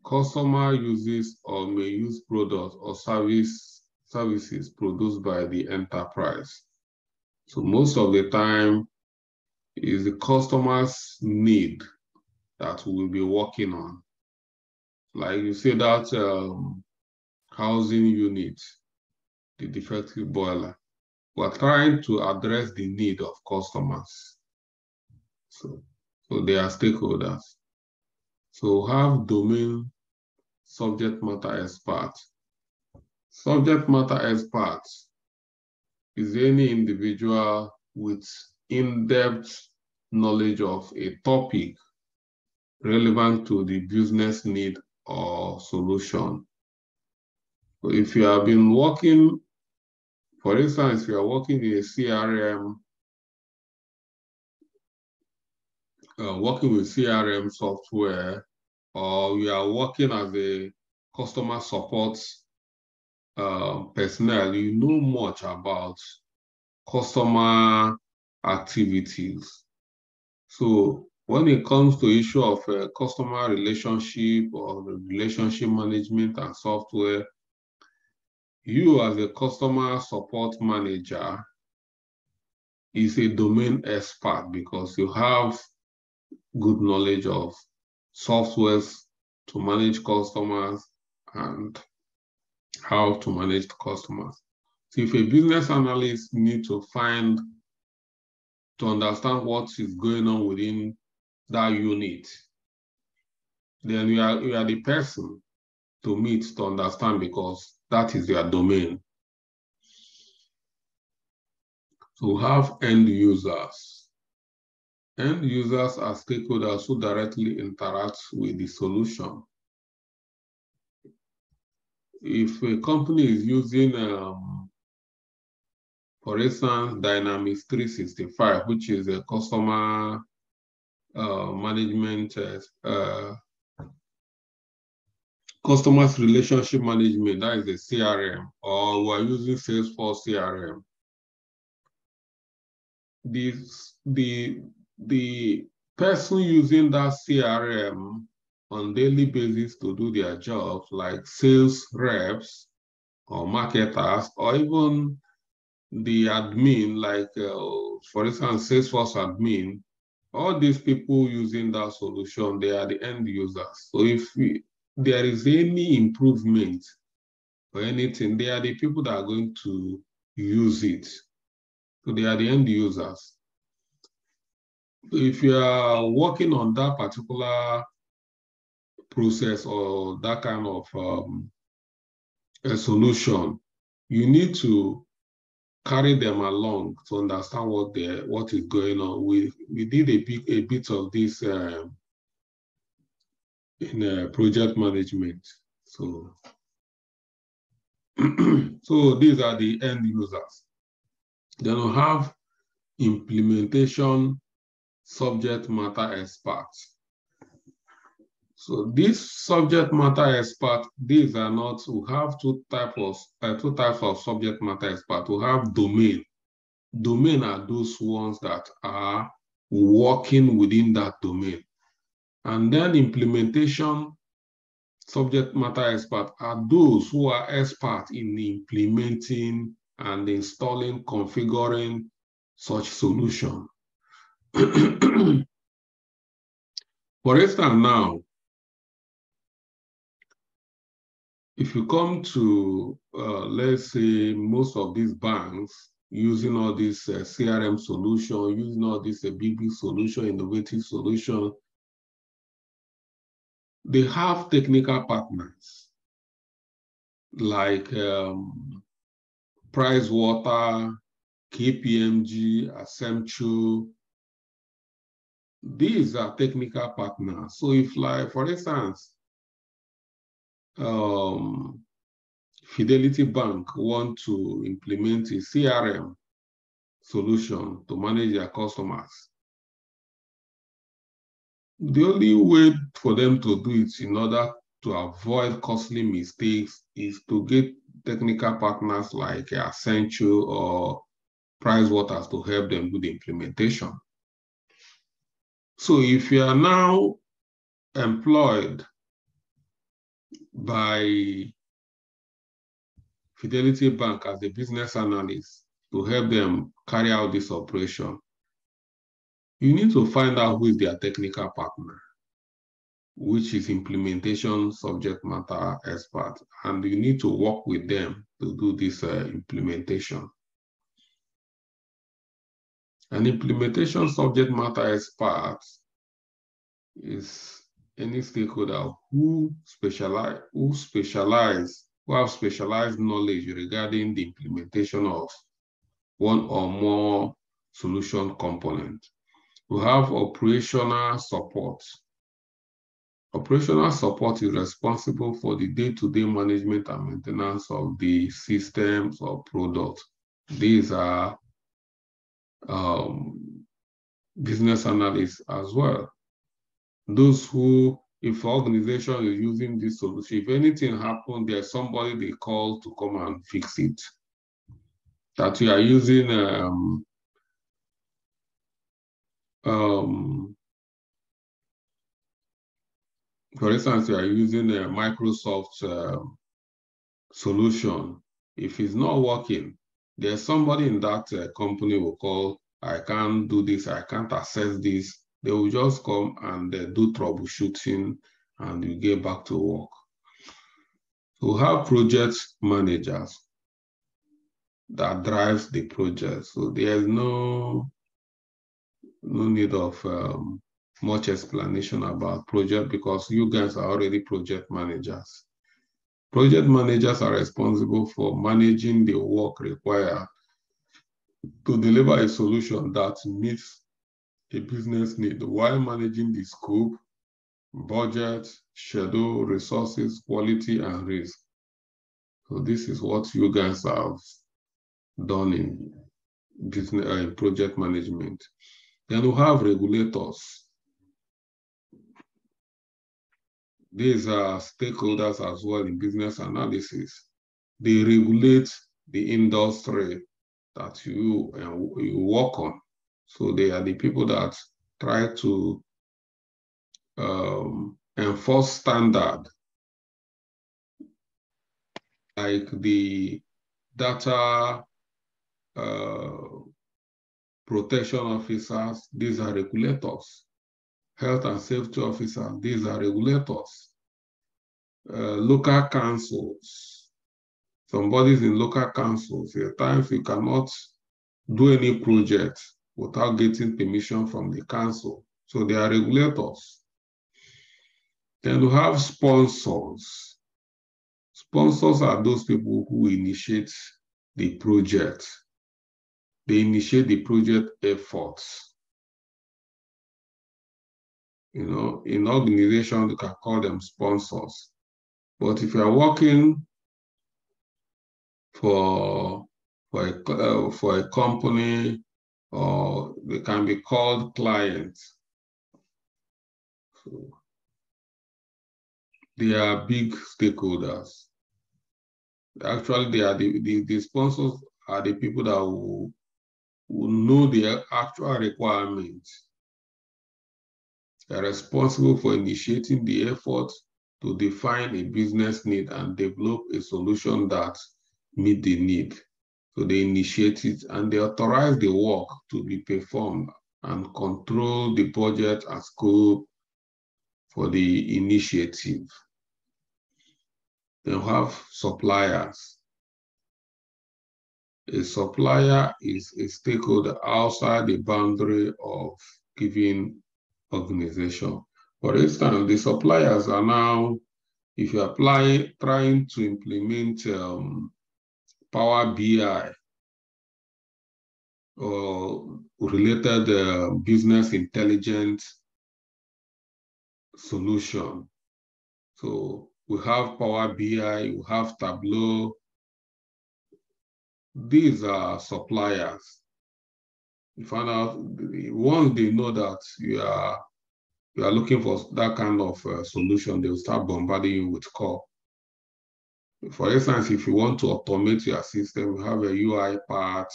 [SPEAKER 1] Customer uses or may use products or service services produced by the enterprise. So most of the time is the customer's need that we'll be working on. Like you say that um, housing unit, the defective boiler. We're trying to address the need of customers. So, so they are stakeholders. So have domain subject matter expert. Subject matter expert is any individual with in-depth knowledge of a topic relevant to the business need or solution if you have been working, for instance, if you are working in a CRM, uh, working with CRM software, or you are working as a customer support uh, personnel, you know much about customer activities. So when it comes to issue of uh, customer relationship or relationship management and software, you as a customer support manager is a domain expert because you have good knowledge of softwares to manage customers and how to manage customers. So if a business analyst need to find, to understand what is going on within that unit, then you are, you are the person to meet to understand because that is their domain. So we have end users. End users are stakeholders who directly interact with the solution. If a company is using, um, for instance, Dynamics 365, which is a customer uh, management uh, customers relationship management, that is the CRM, or we're using Salesforce CRM. The, the, the person using that CRM on daily basis to do their job, like sales reps or marketers, or even the admin, like uh, for instance, Salesforce admin, all these people using that solution, they are the end users. So if we, there is any improvement or anything, they are the people that are going to use it. So they are the end users. If you are working on that particular process or that kind of um, a solution, you need to carry them along to understand what they what is going on. We we did a big a bit of this um, in uh, project management. So, <clears throat> so these are the end users. Then we have implementation subject matter experts. So this subject matter expert, these are not, we have two types of, uh, two types of subject matter expert. We have domain. Domain are those ones that are working within that domain. And then implementation subject matter expert are those who are expert in implementing and installing, configuring such solution. <clears throat> For instance, now, if you come to, uh, let's say, most of these banks using all this uh, CRM solution, using all this uh, BB solution, innovative solution, they have technical partners like um, Pricewater, KPMG, Accenture. These are technical partners. So if like, for instance, um, Fidelity Bank want to implement a CRM solution to manage their customers, the only way for them to do it in order to avoid costly mistakes is to get technical partners like Accenture or Pricewaterhouse to help them do the implementation. So if you are now employed by Fidelity Bank as a business analyst to help them carry out this operation, you need to find out who is their technical partner, which is implementation subject matter expert, and you need to work with them to do this uh, implementation. An implementation subject matter expert is any stakeholder who specialize, who specialize, who have specialized knowledge regarding the implementation of one or more solution component. We have operational support. Operational support is responsible for the day-to-day -day management and maintenance of the systems or products. These are um, business analysts as well. Those who, if organization is using this solution, if anything happens, there's somebody they call to come and fix it. That you are using um, um, for instance, you are using a Microsoft uh, solution. If it's not working, there's somebody in that uh, company will call, I can't do this, I can't access this. They will just come and uh, do troubleshooting and you get back to work. So we have project managers that drives the project. So there's no no need of um, much explanation about project because you guys are already project managers. Project managers are responsible for managing the work required to deliver a solution that meets a business need while managing the scope, budget, schedule, resources, quality, and risk. So this is what you guys have done in business uh, project management. Then we have regulators. These are stakeholders as well in business analysis. They regulate the industry that you, uh, you work on. So they are the people that try to um, enforce standard like the data uh, protection officers, these are regulators. Health and safety officers, these are regulators. Uh, local councils, somebody's in local councils. At times you cannot do any project without getting permission from the council. So they are regulators. Then we have sponsors. Sponsors are those people who initiate the project they initiate the project efforts. You know, in organization, you can call them sponsors. But if you are working for for a, uh, for a company or they can be called clients. So they are big stakeholders. Actually, they are the, the, the sponsors are the people that will, will know the actual requirements. They're responsible for initiating the effort to define a business need and develop a solution that meet the need. So they initiate it and they authorize the work to be performed and control the budget and scope for the initiative. They have suppliers. A supplier is a stakeholder outside the boundary of given organization. For instance, the suppliers are now, if you apply trying to implement um, Power BI or related uh, business intelligence solution. So we have Power BI, we have Tableau. These are suppliers. Find out once they know that you are you are looking for that kind of uh, solution, they will start bombarding you with call. For instance, if you want to automate your system, we have a UI part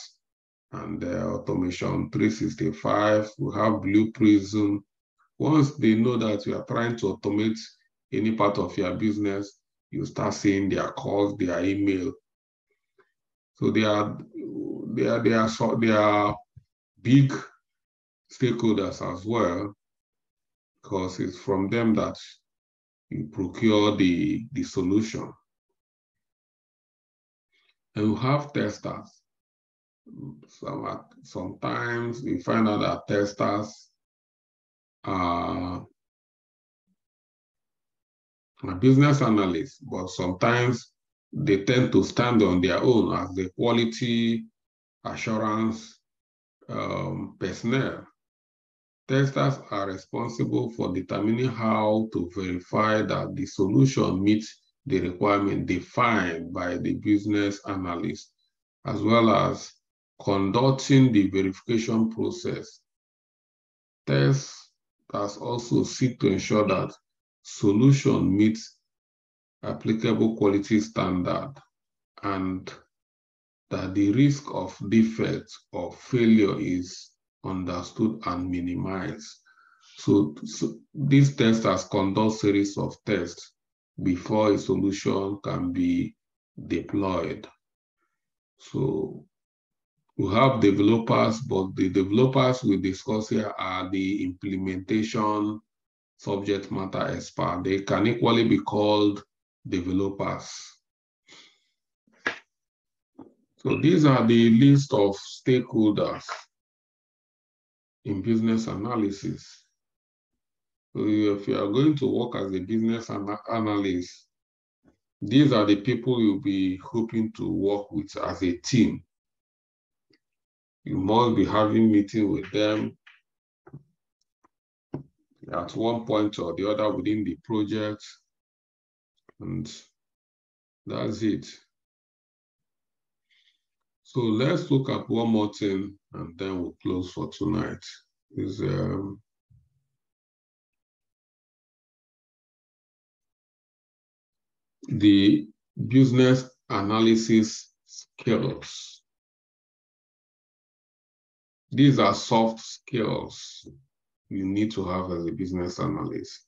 [SPEAKER 1] and the automation 365, we have Blue Prism. Once they know that you are trying to automate any part of your business, you start seeing their calls, their email. So they are they are they are they are big stakeholders as well, because it's from them that you procure the, the solution. And you have testers. Some, sometimes we find out that testers are, are business analysts, but sometimes they tend to stand on their own as the quality assurance um, personnel. Testers are responsible for determining how to verify that the solution meets the requirement defined by the business analyst, as well as conducting the verification process. Testers also seek to ensure that solution meets applicable quality standard and that the risk of defect or failure is understood and minimized. So, so these testers conduct series of tests before a solution can be deployed. So we have developers, but the developers we discuss here are the implementation subject matter expert. They can equally be called developers. So these are the list of stakeholders in business analysis. So if you are going to work as a business analyst, these are the people you'll be hoping to work with as a team. You must be having meeting with them at one point or the other within the project. And that's it. So let's look at one more thing and then we'll close for tonight. Is um, the business analysis skills. These are soft skills you need to have as a business analyst.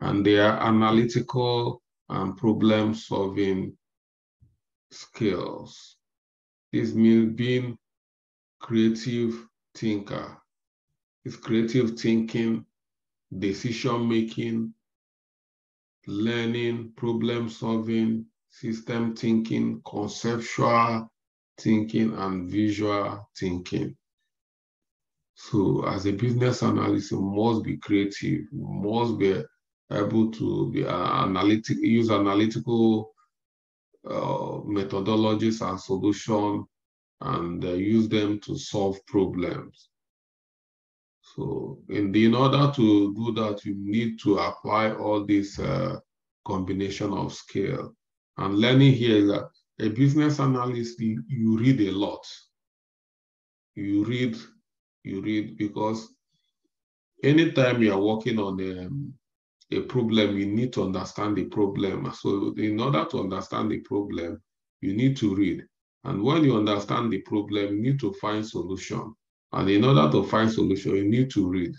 [SPEAKER 1] And they are analytical and problem solving skills. This means being creative thinker. It's creative thinking, decision making, learning, problem solving, system thinking, conceptual thinking, and visual thinking. So as a business analyst, you must be creative, you must be able to be analytic, use analytical uh, methodologies and solution and uh, use them to solve problems. So in, the, in order to do that, you need to apply all this uh, combination of skill. And learning here is that a business analyst, you, you read a lot. You read you read because anytime you are working on a, um, a problem, you need to understand the problem. So in order to understand the problem, you need to read. And when you understand the problem, you need to find solution. And in order to find solution, you need to read.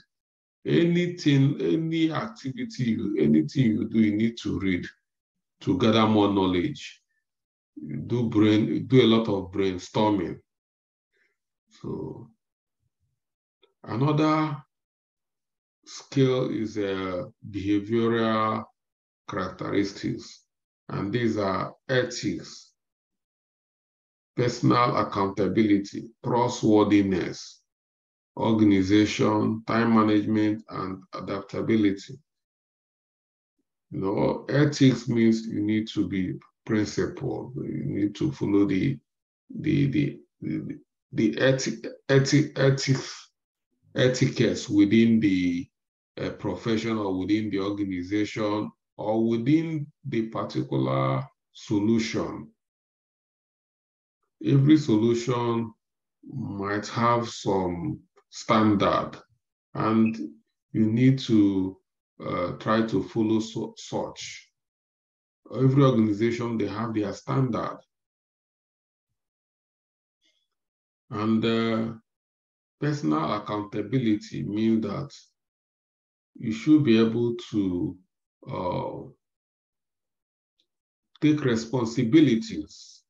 [SPEAKER 1] Anything, any activity, anything you do, you need to read to gather more knowledge. Do brain, do a lot of brainstorming. So another skill is uh, behavioral characteristics, and these are ethics, personal accountability, trustworthiness, organization, time management, and adaptability. You know, ethics means you need to be principled. You need to follow the the the the, the ethic, ethic, ethics etiquettes within the uh, profession or within the organization or within the particular solution. Every solution might have some standard and you need to uh, try to follow so, such. Every organization, they have their standard. And uh, personal accountability means that you should be able to uh, take responsibilities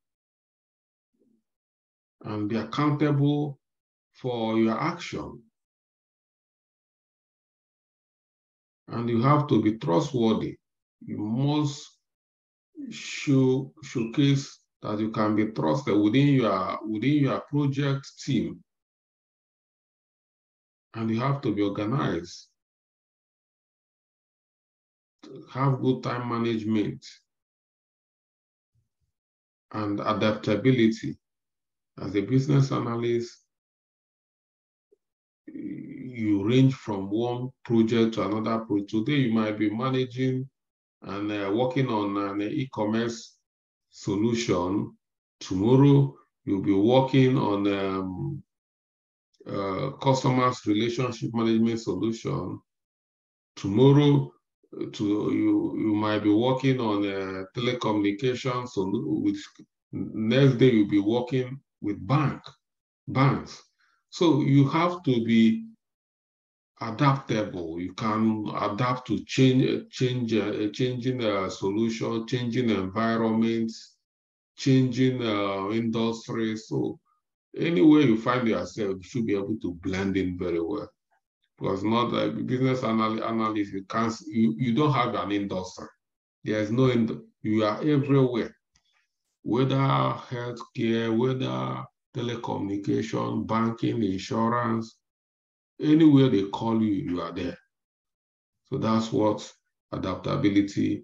[SPEAKER 1] and be accountable for your action. And you have to be trustworthy. You must show, showcase that you can be trusted within your within your project team. And you have to be organized have good time management and adaptability. As a business analyst, you range from one project to another project. Today, you might be managing and uh, working on an e-commerce solution. Tomorrow, you'll be working on um, uh, customers relationship management solution. Tomorrow, to you you might be working on a telecommunications so with next day you'll be working with bank banks. So you have to be adaptable. You can adapt to change change uh, changing uh, solution changing environments changing uh, industry. So anywhere you find yourself you should be able to blend in very well because not a business analyst, you can't, you, you don't have an industry. There's no, you are everywhere, whether healthcare, whether telecommunication, banking, insurance, anywhere they call you, you are there. So that's what adaptability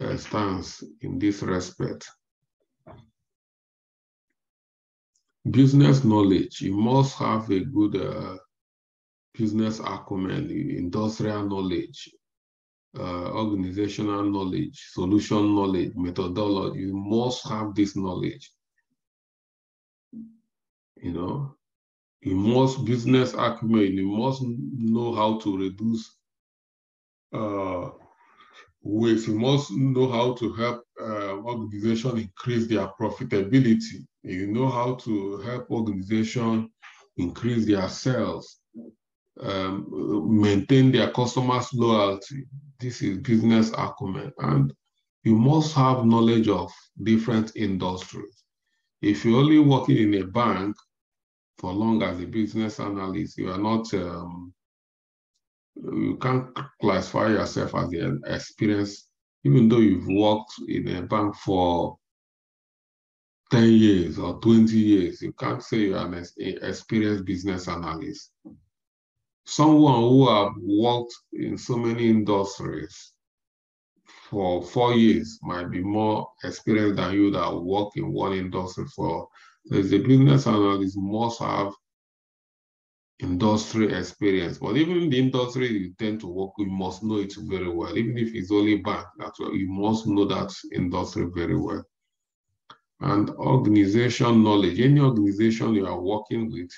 [SPEAKER 1] uh, stands in this respect. Business knowledge, you must have a good uh, business acumen, industrial knowledge, uh, organizational knowledge, solution knowledge, methodology. You must have this knowledge. You know, you must business acumen. You must know how to reduce uh, waste. You must know how to help uh, organization increase their profitability. You know how to help organization increase their sales um, maintain their customers' loyalty. This is business acumen. And you must have knowledge of different industries. If you're only working in a bank for long as a business analyst, you are not, um, you can't classify yourself as an experienced, even though you've worked in a bank for 10 years or 20 years, you can't say you're an experienced business analyst someone who have worked in so many industries for four years might be more experienced than you that work in one industry for there's a business analyst must have industry experience. But even the industry you tend to work you must know it very well. Even if it's only bank that's why you must know that industry very well. And organization knowledge any organization you are working with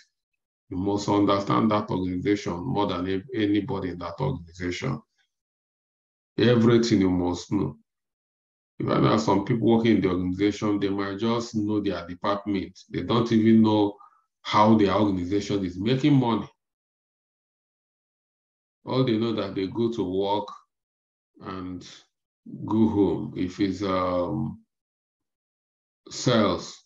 [SPEAKER 1] You must understand that organization more than anybody in that organization. Everything you must know. Even as some people working in the organization, they might just know their department. They don't even know how their organization is making money. All they know that they go to work and go home. If it's um, sales,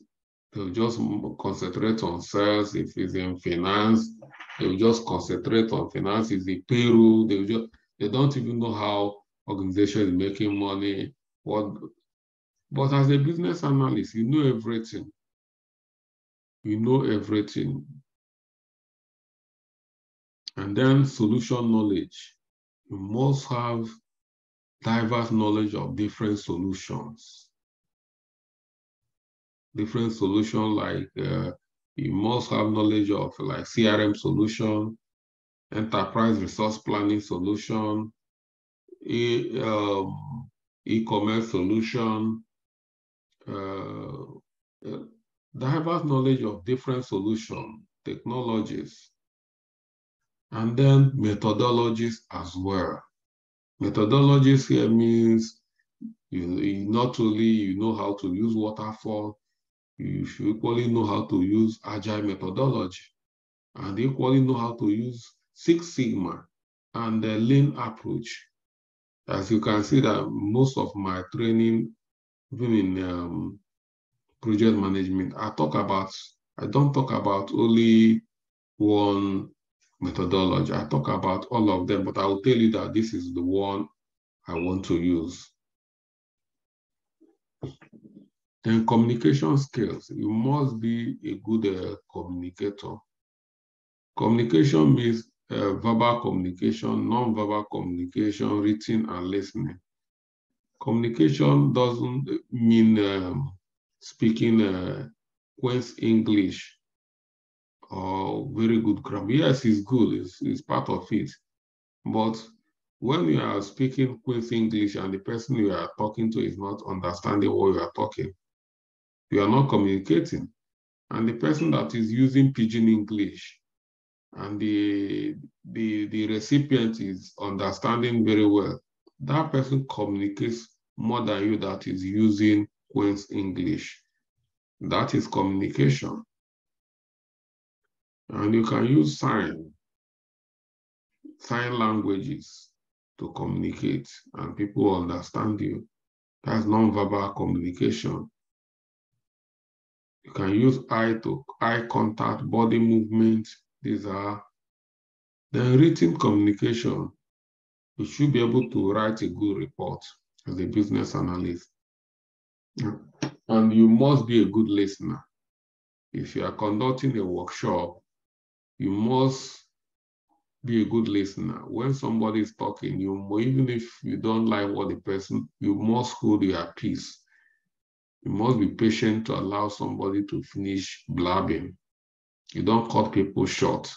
[SPEAKER 1] they'll just concentrate on sales. If it's in finance, they'll just concentrate on finance. If the payroll, they'll just they don't even know how organization is making money. What but as a business analyst, you know everything. You know everything. And then solution knowledge. You must have diverse knowledge of different solutions. Different solutions like uh, you must have knowledge of like CRM solution, enterprise resource planning solution, e, um, e-commerce solution, uh, uh, diverse knowledge of different solution technologies, and then methodologies as well. Methodologies here means you, you, not only you know how to use waterfall, you should equally know how to use agile methodology and equally know how to use Six Sigma and the lean approach. As you can see that most of my training, even in um, project management, I talk about, I don't talk about only one methodology. I talk about all of them, but I will tell you that this is the one I want to use. Then communication skills. You must be a good uh, communicator. Communication means uh, verbal communication, non-verbal communication, written and listening. Communication doesn't mean um, speaking uh, English or very good grammar. Yes, it's good, it's, it's part of it. But when you are speaking Queen's English and the person you are talking to is not understanding what you are talking, you are not communicating. And the person that is using pidgin English and the, the, the recipient is understanding very well, that person communicates more than you that is using Queen's English. That is communication. And you can use sign, sign languages to communicate and people understand you. That's nonverbal communication. You can use eye to eye contact, body movement. These are then written communication. You should be able to write a good report as a business analyst. And you must be a good listener. If you are conducting a workshop, you must be a good listener. When somebody is talking, you even if you don't like what the person, you must hold your peace. You must be patient to allow somebody to finish blabbing. You don't cut people short.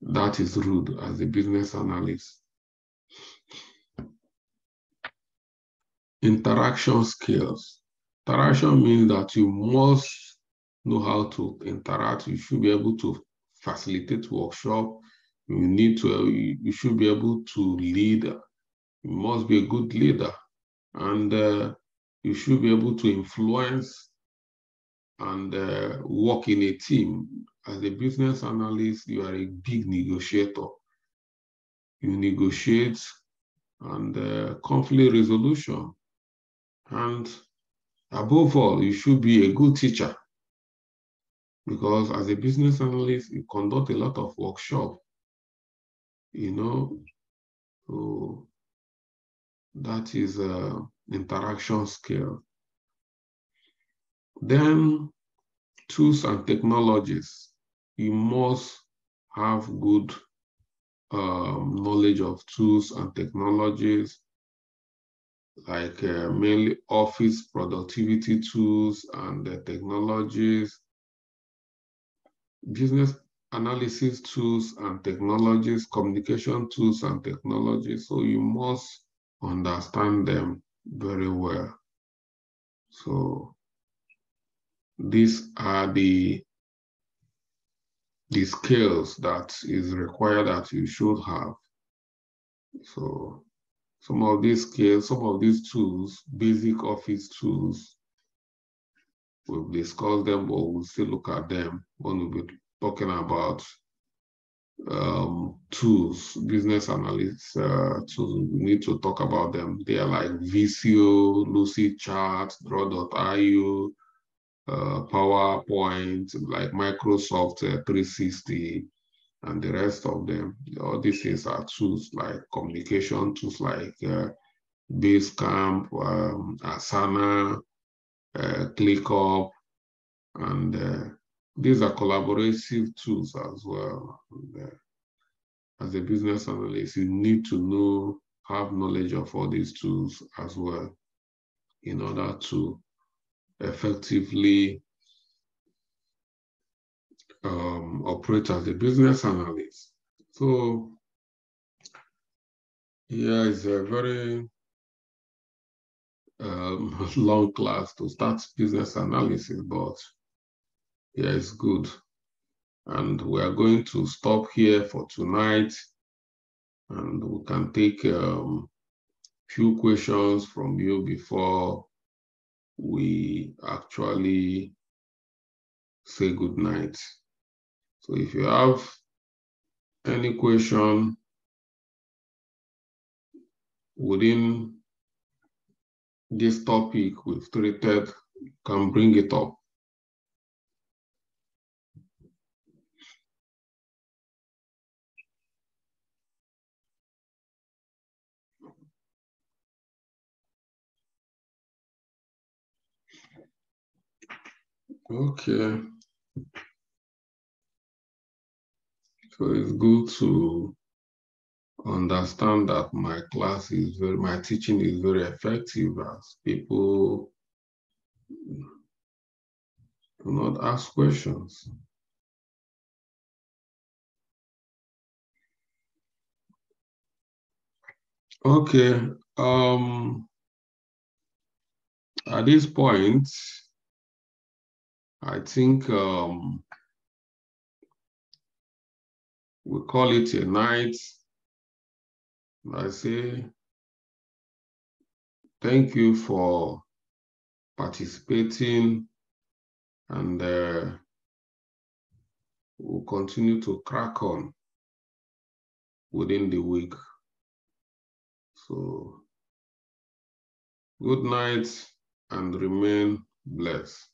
[SPEAKER 1] That is rude as a business analyst. Interaction skills. Interaction means that you must know how to interact. You should be able to facilitate workshop. You need to, you should be able to lead. You must be a good leader. And uh, you should be able to influence and uh, work in a team. As a business analyst, you are a big negotiator. You negotiate and uh, conflict resolution. And above all, you should be a good teacher. Because as a business analyst, you conduct a lot of workshop. You know, so that is a interaction skill. Then tools and technologies. You must have good um, knowledge of tools and technologies, like uh, mainly office productivity tools and uh, technologies, business analysis tools and technologies, communication tools and technologies. So you must understand them very well. So these are the the skills that is required that you should have. So some of these skills, some of these tools, basic office tools, we'll discuss them, but we'll still look at them when we'll be talking about um, tools, business analysts uh, tools. We need to talk about them. They are like Visio, Lucidchart, Draw.io, uh, PowerPoint, like Microsoft uh, 360, and the rest of them. All these things are tools like communication tools like uh, Basecamp, um, Asana, uh, ClickUp, and uh, these are collaborative tools as well. As a business analyst, you need to know, have knowledge of all these tools as well in order to effectively um, operate as a business analyst. So yeah, it's a very um, <laughs> long class to start business analysis, but yeah, it's good. And we are going to stop here for tonight and we can take a um, few questions from you before we actually say good night. So if you have any question within this topic we've treated, can bring it up. Okay. So it's good to understand that my class is very, my teaching is very effective as people do not ask questions. Okay. Um, at this point, I think um, we call it a night. I say thank you for participating and uh, we'll continue to crack on within the week. So good night and remain blessed.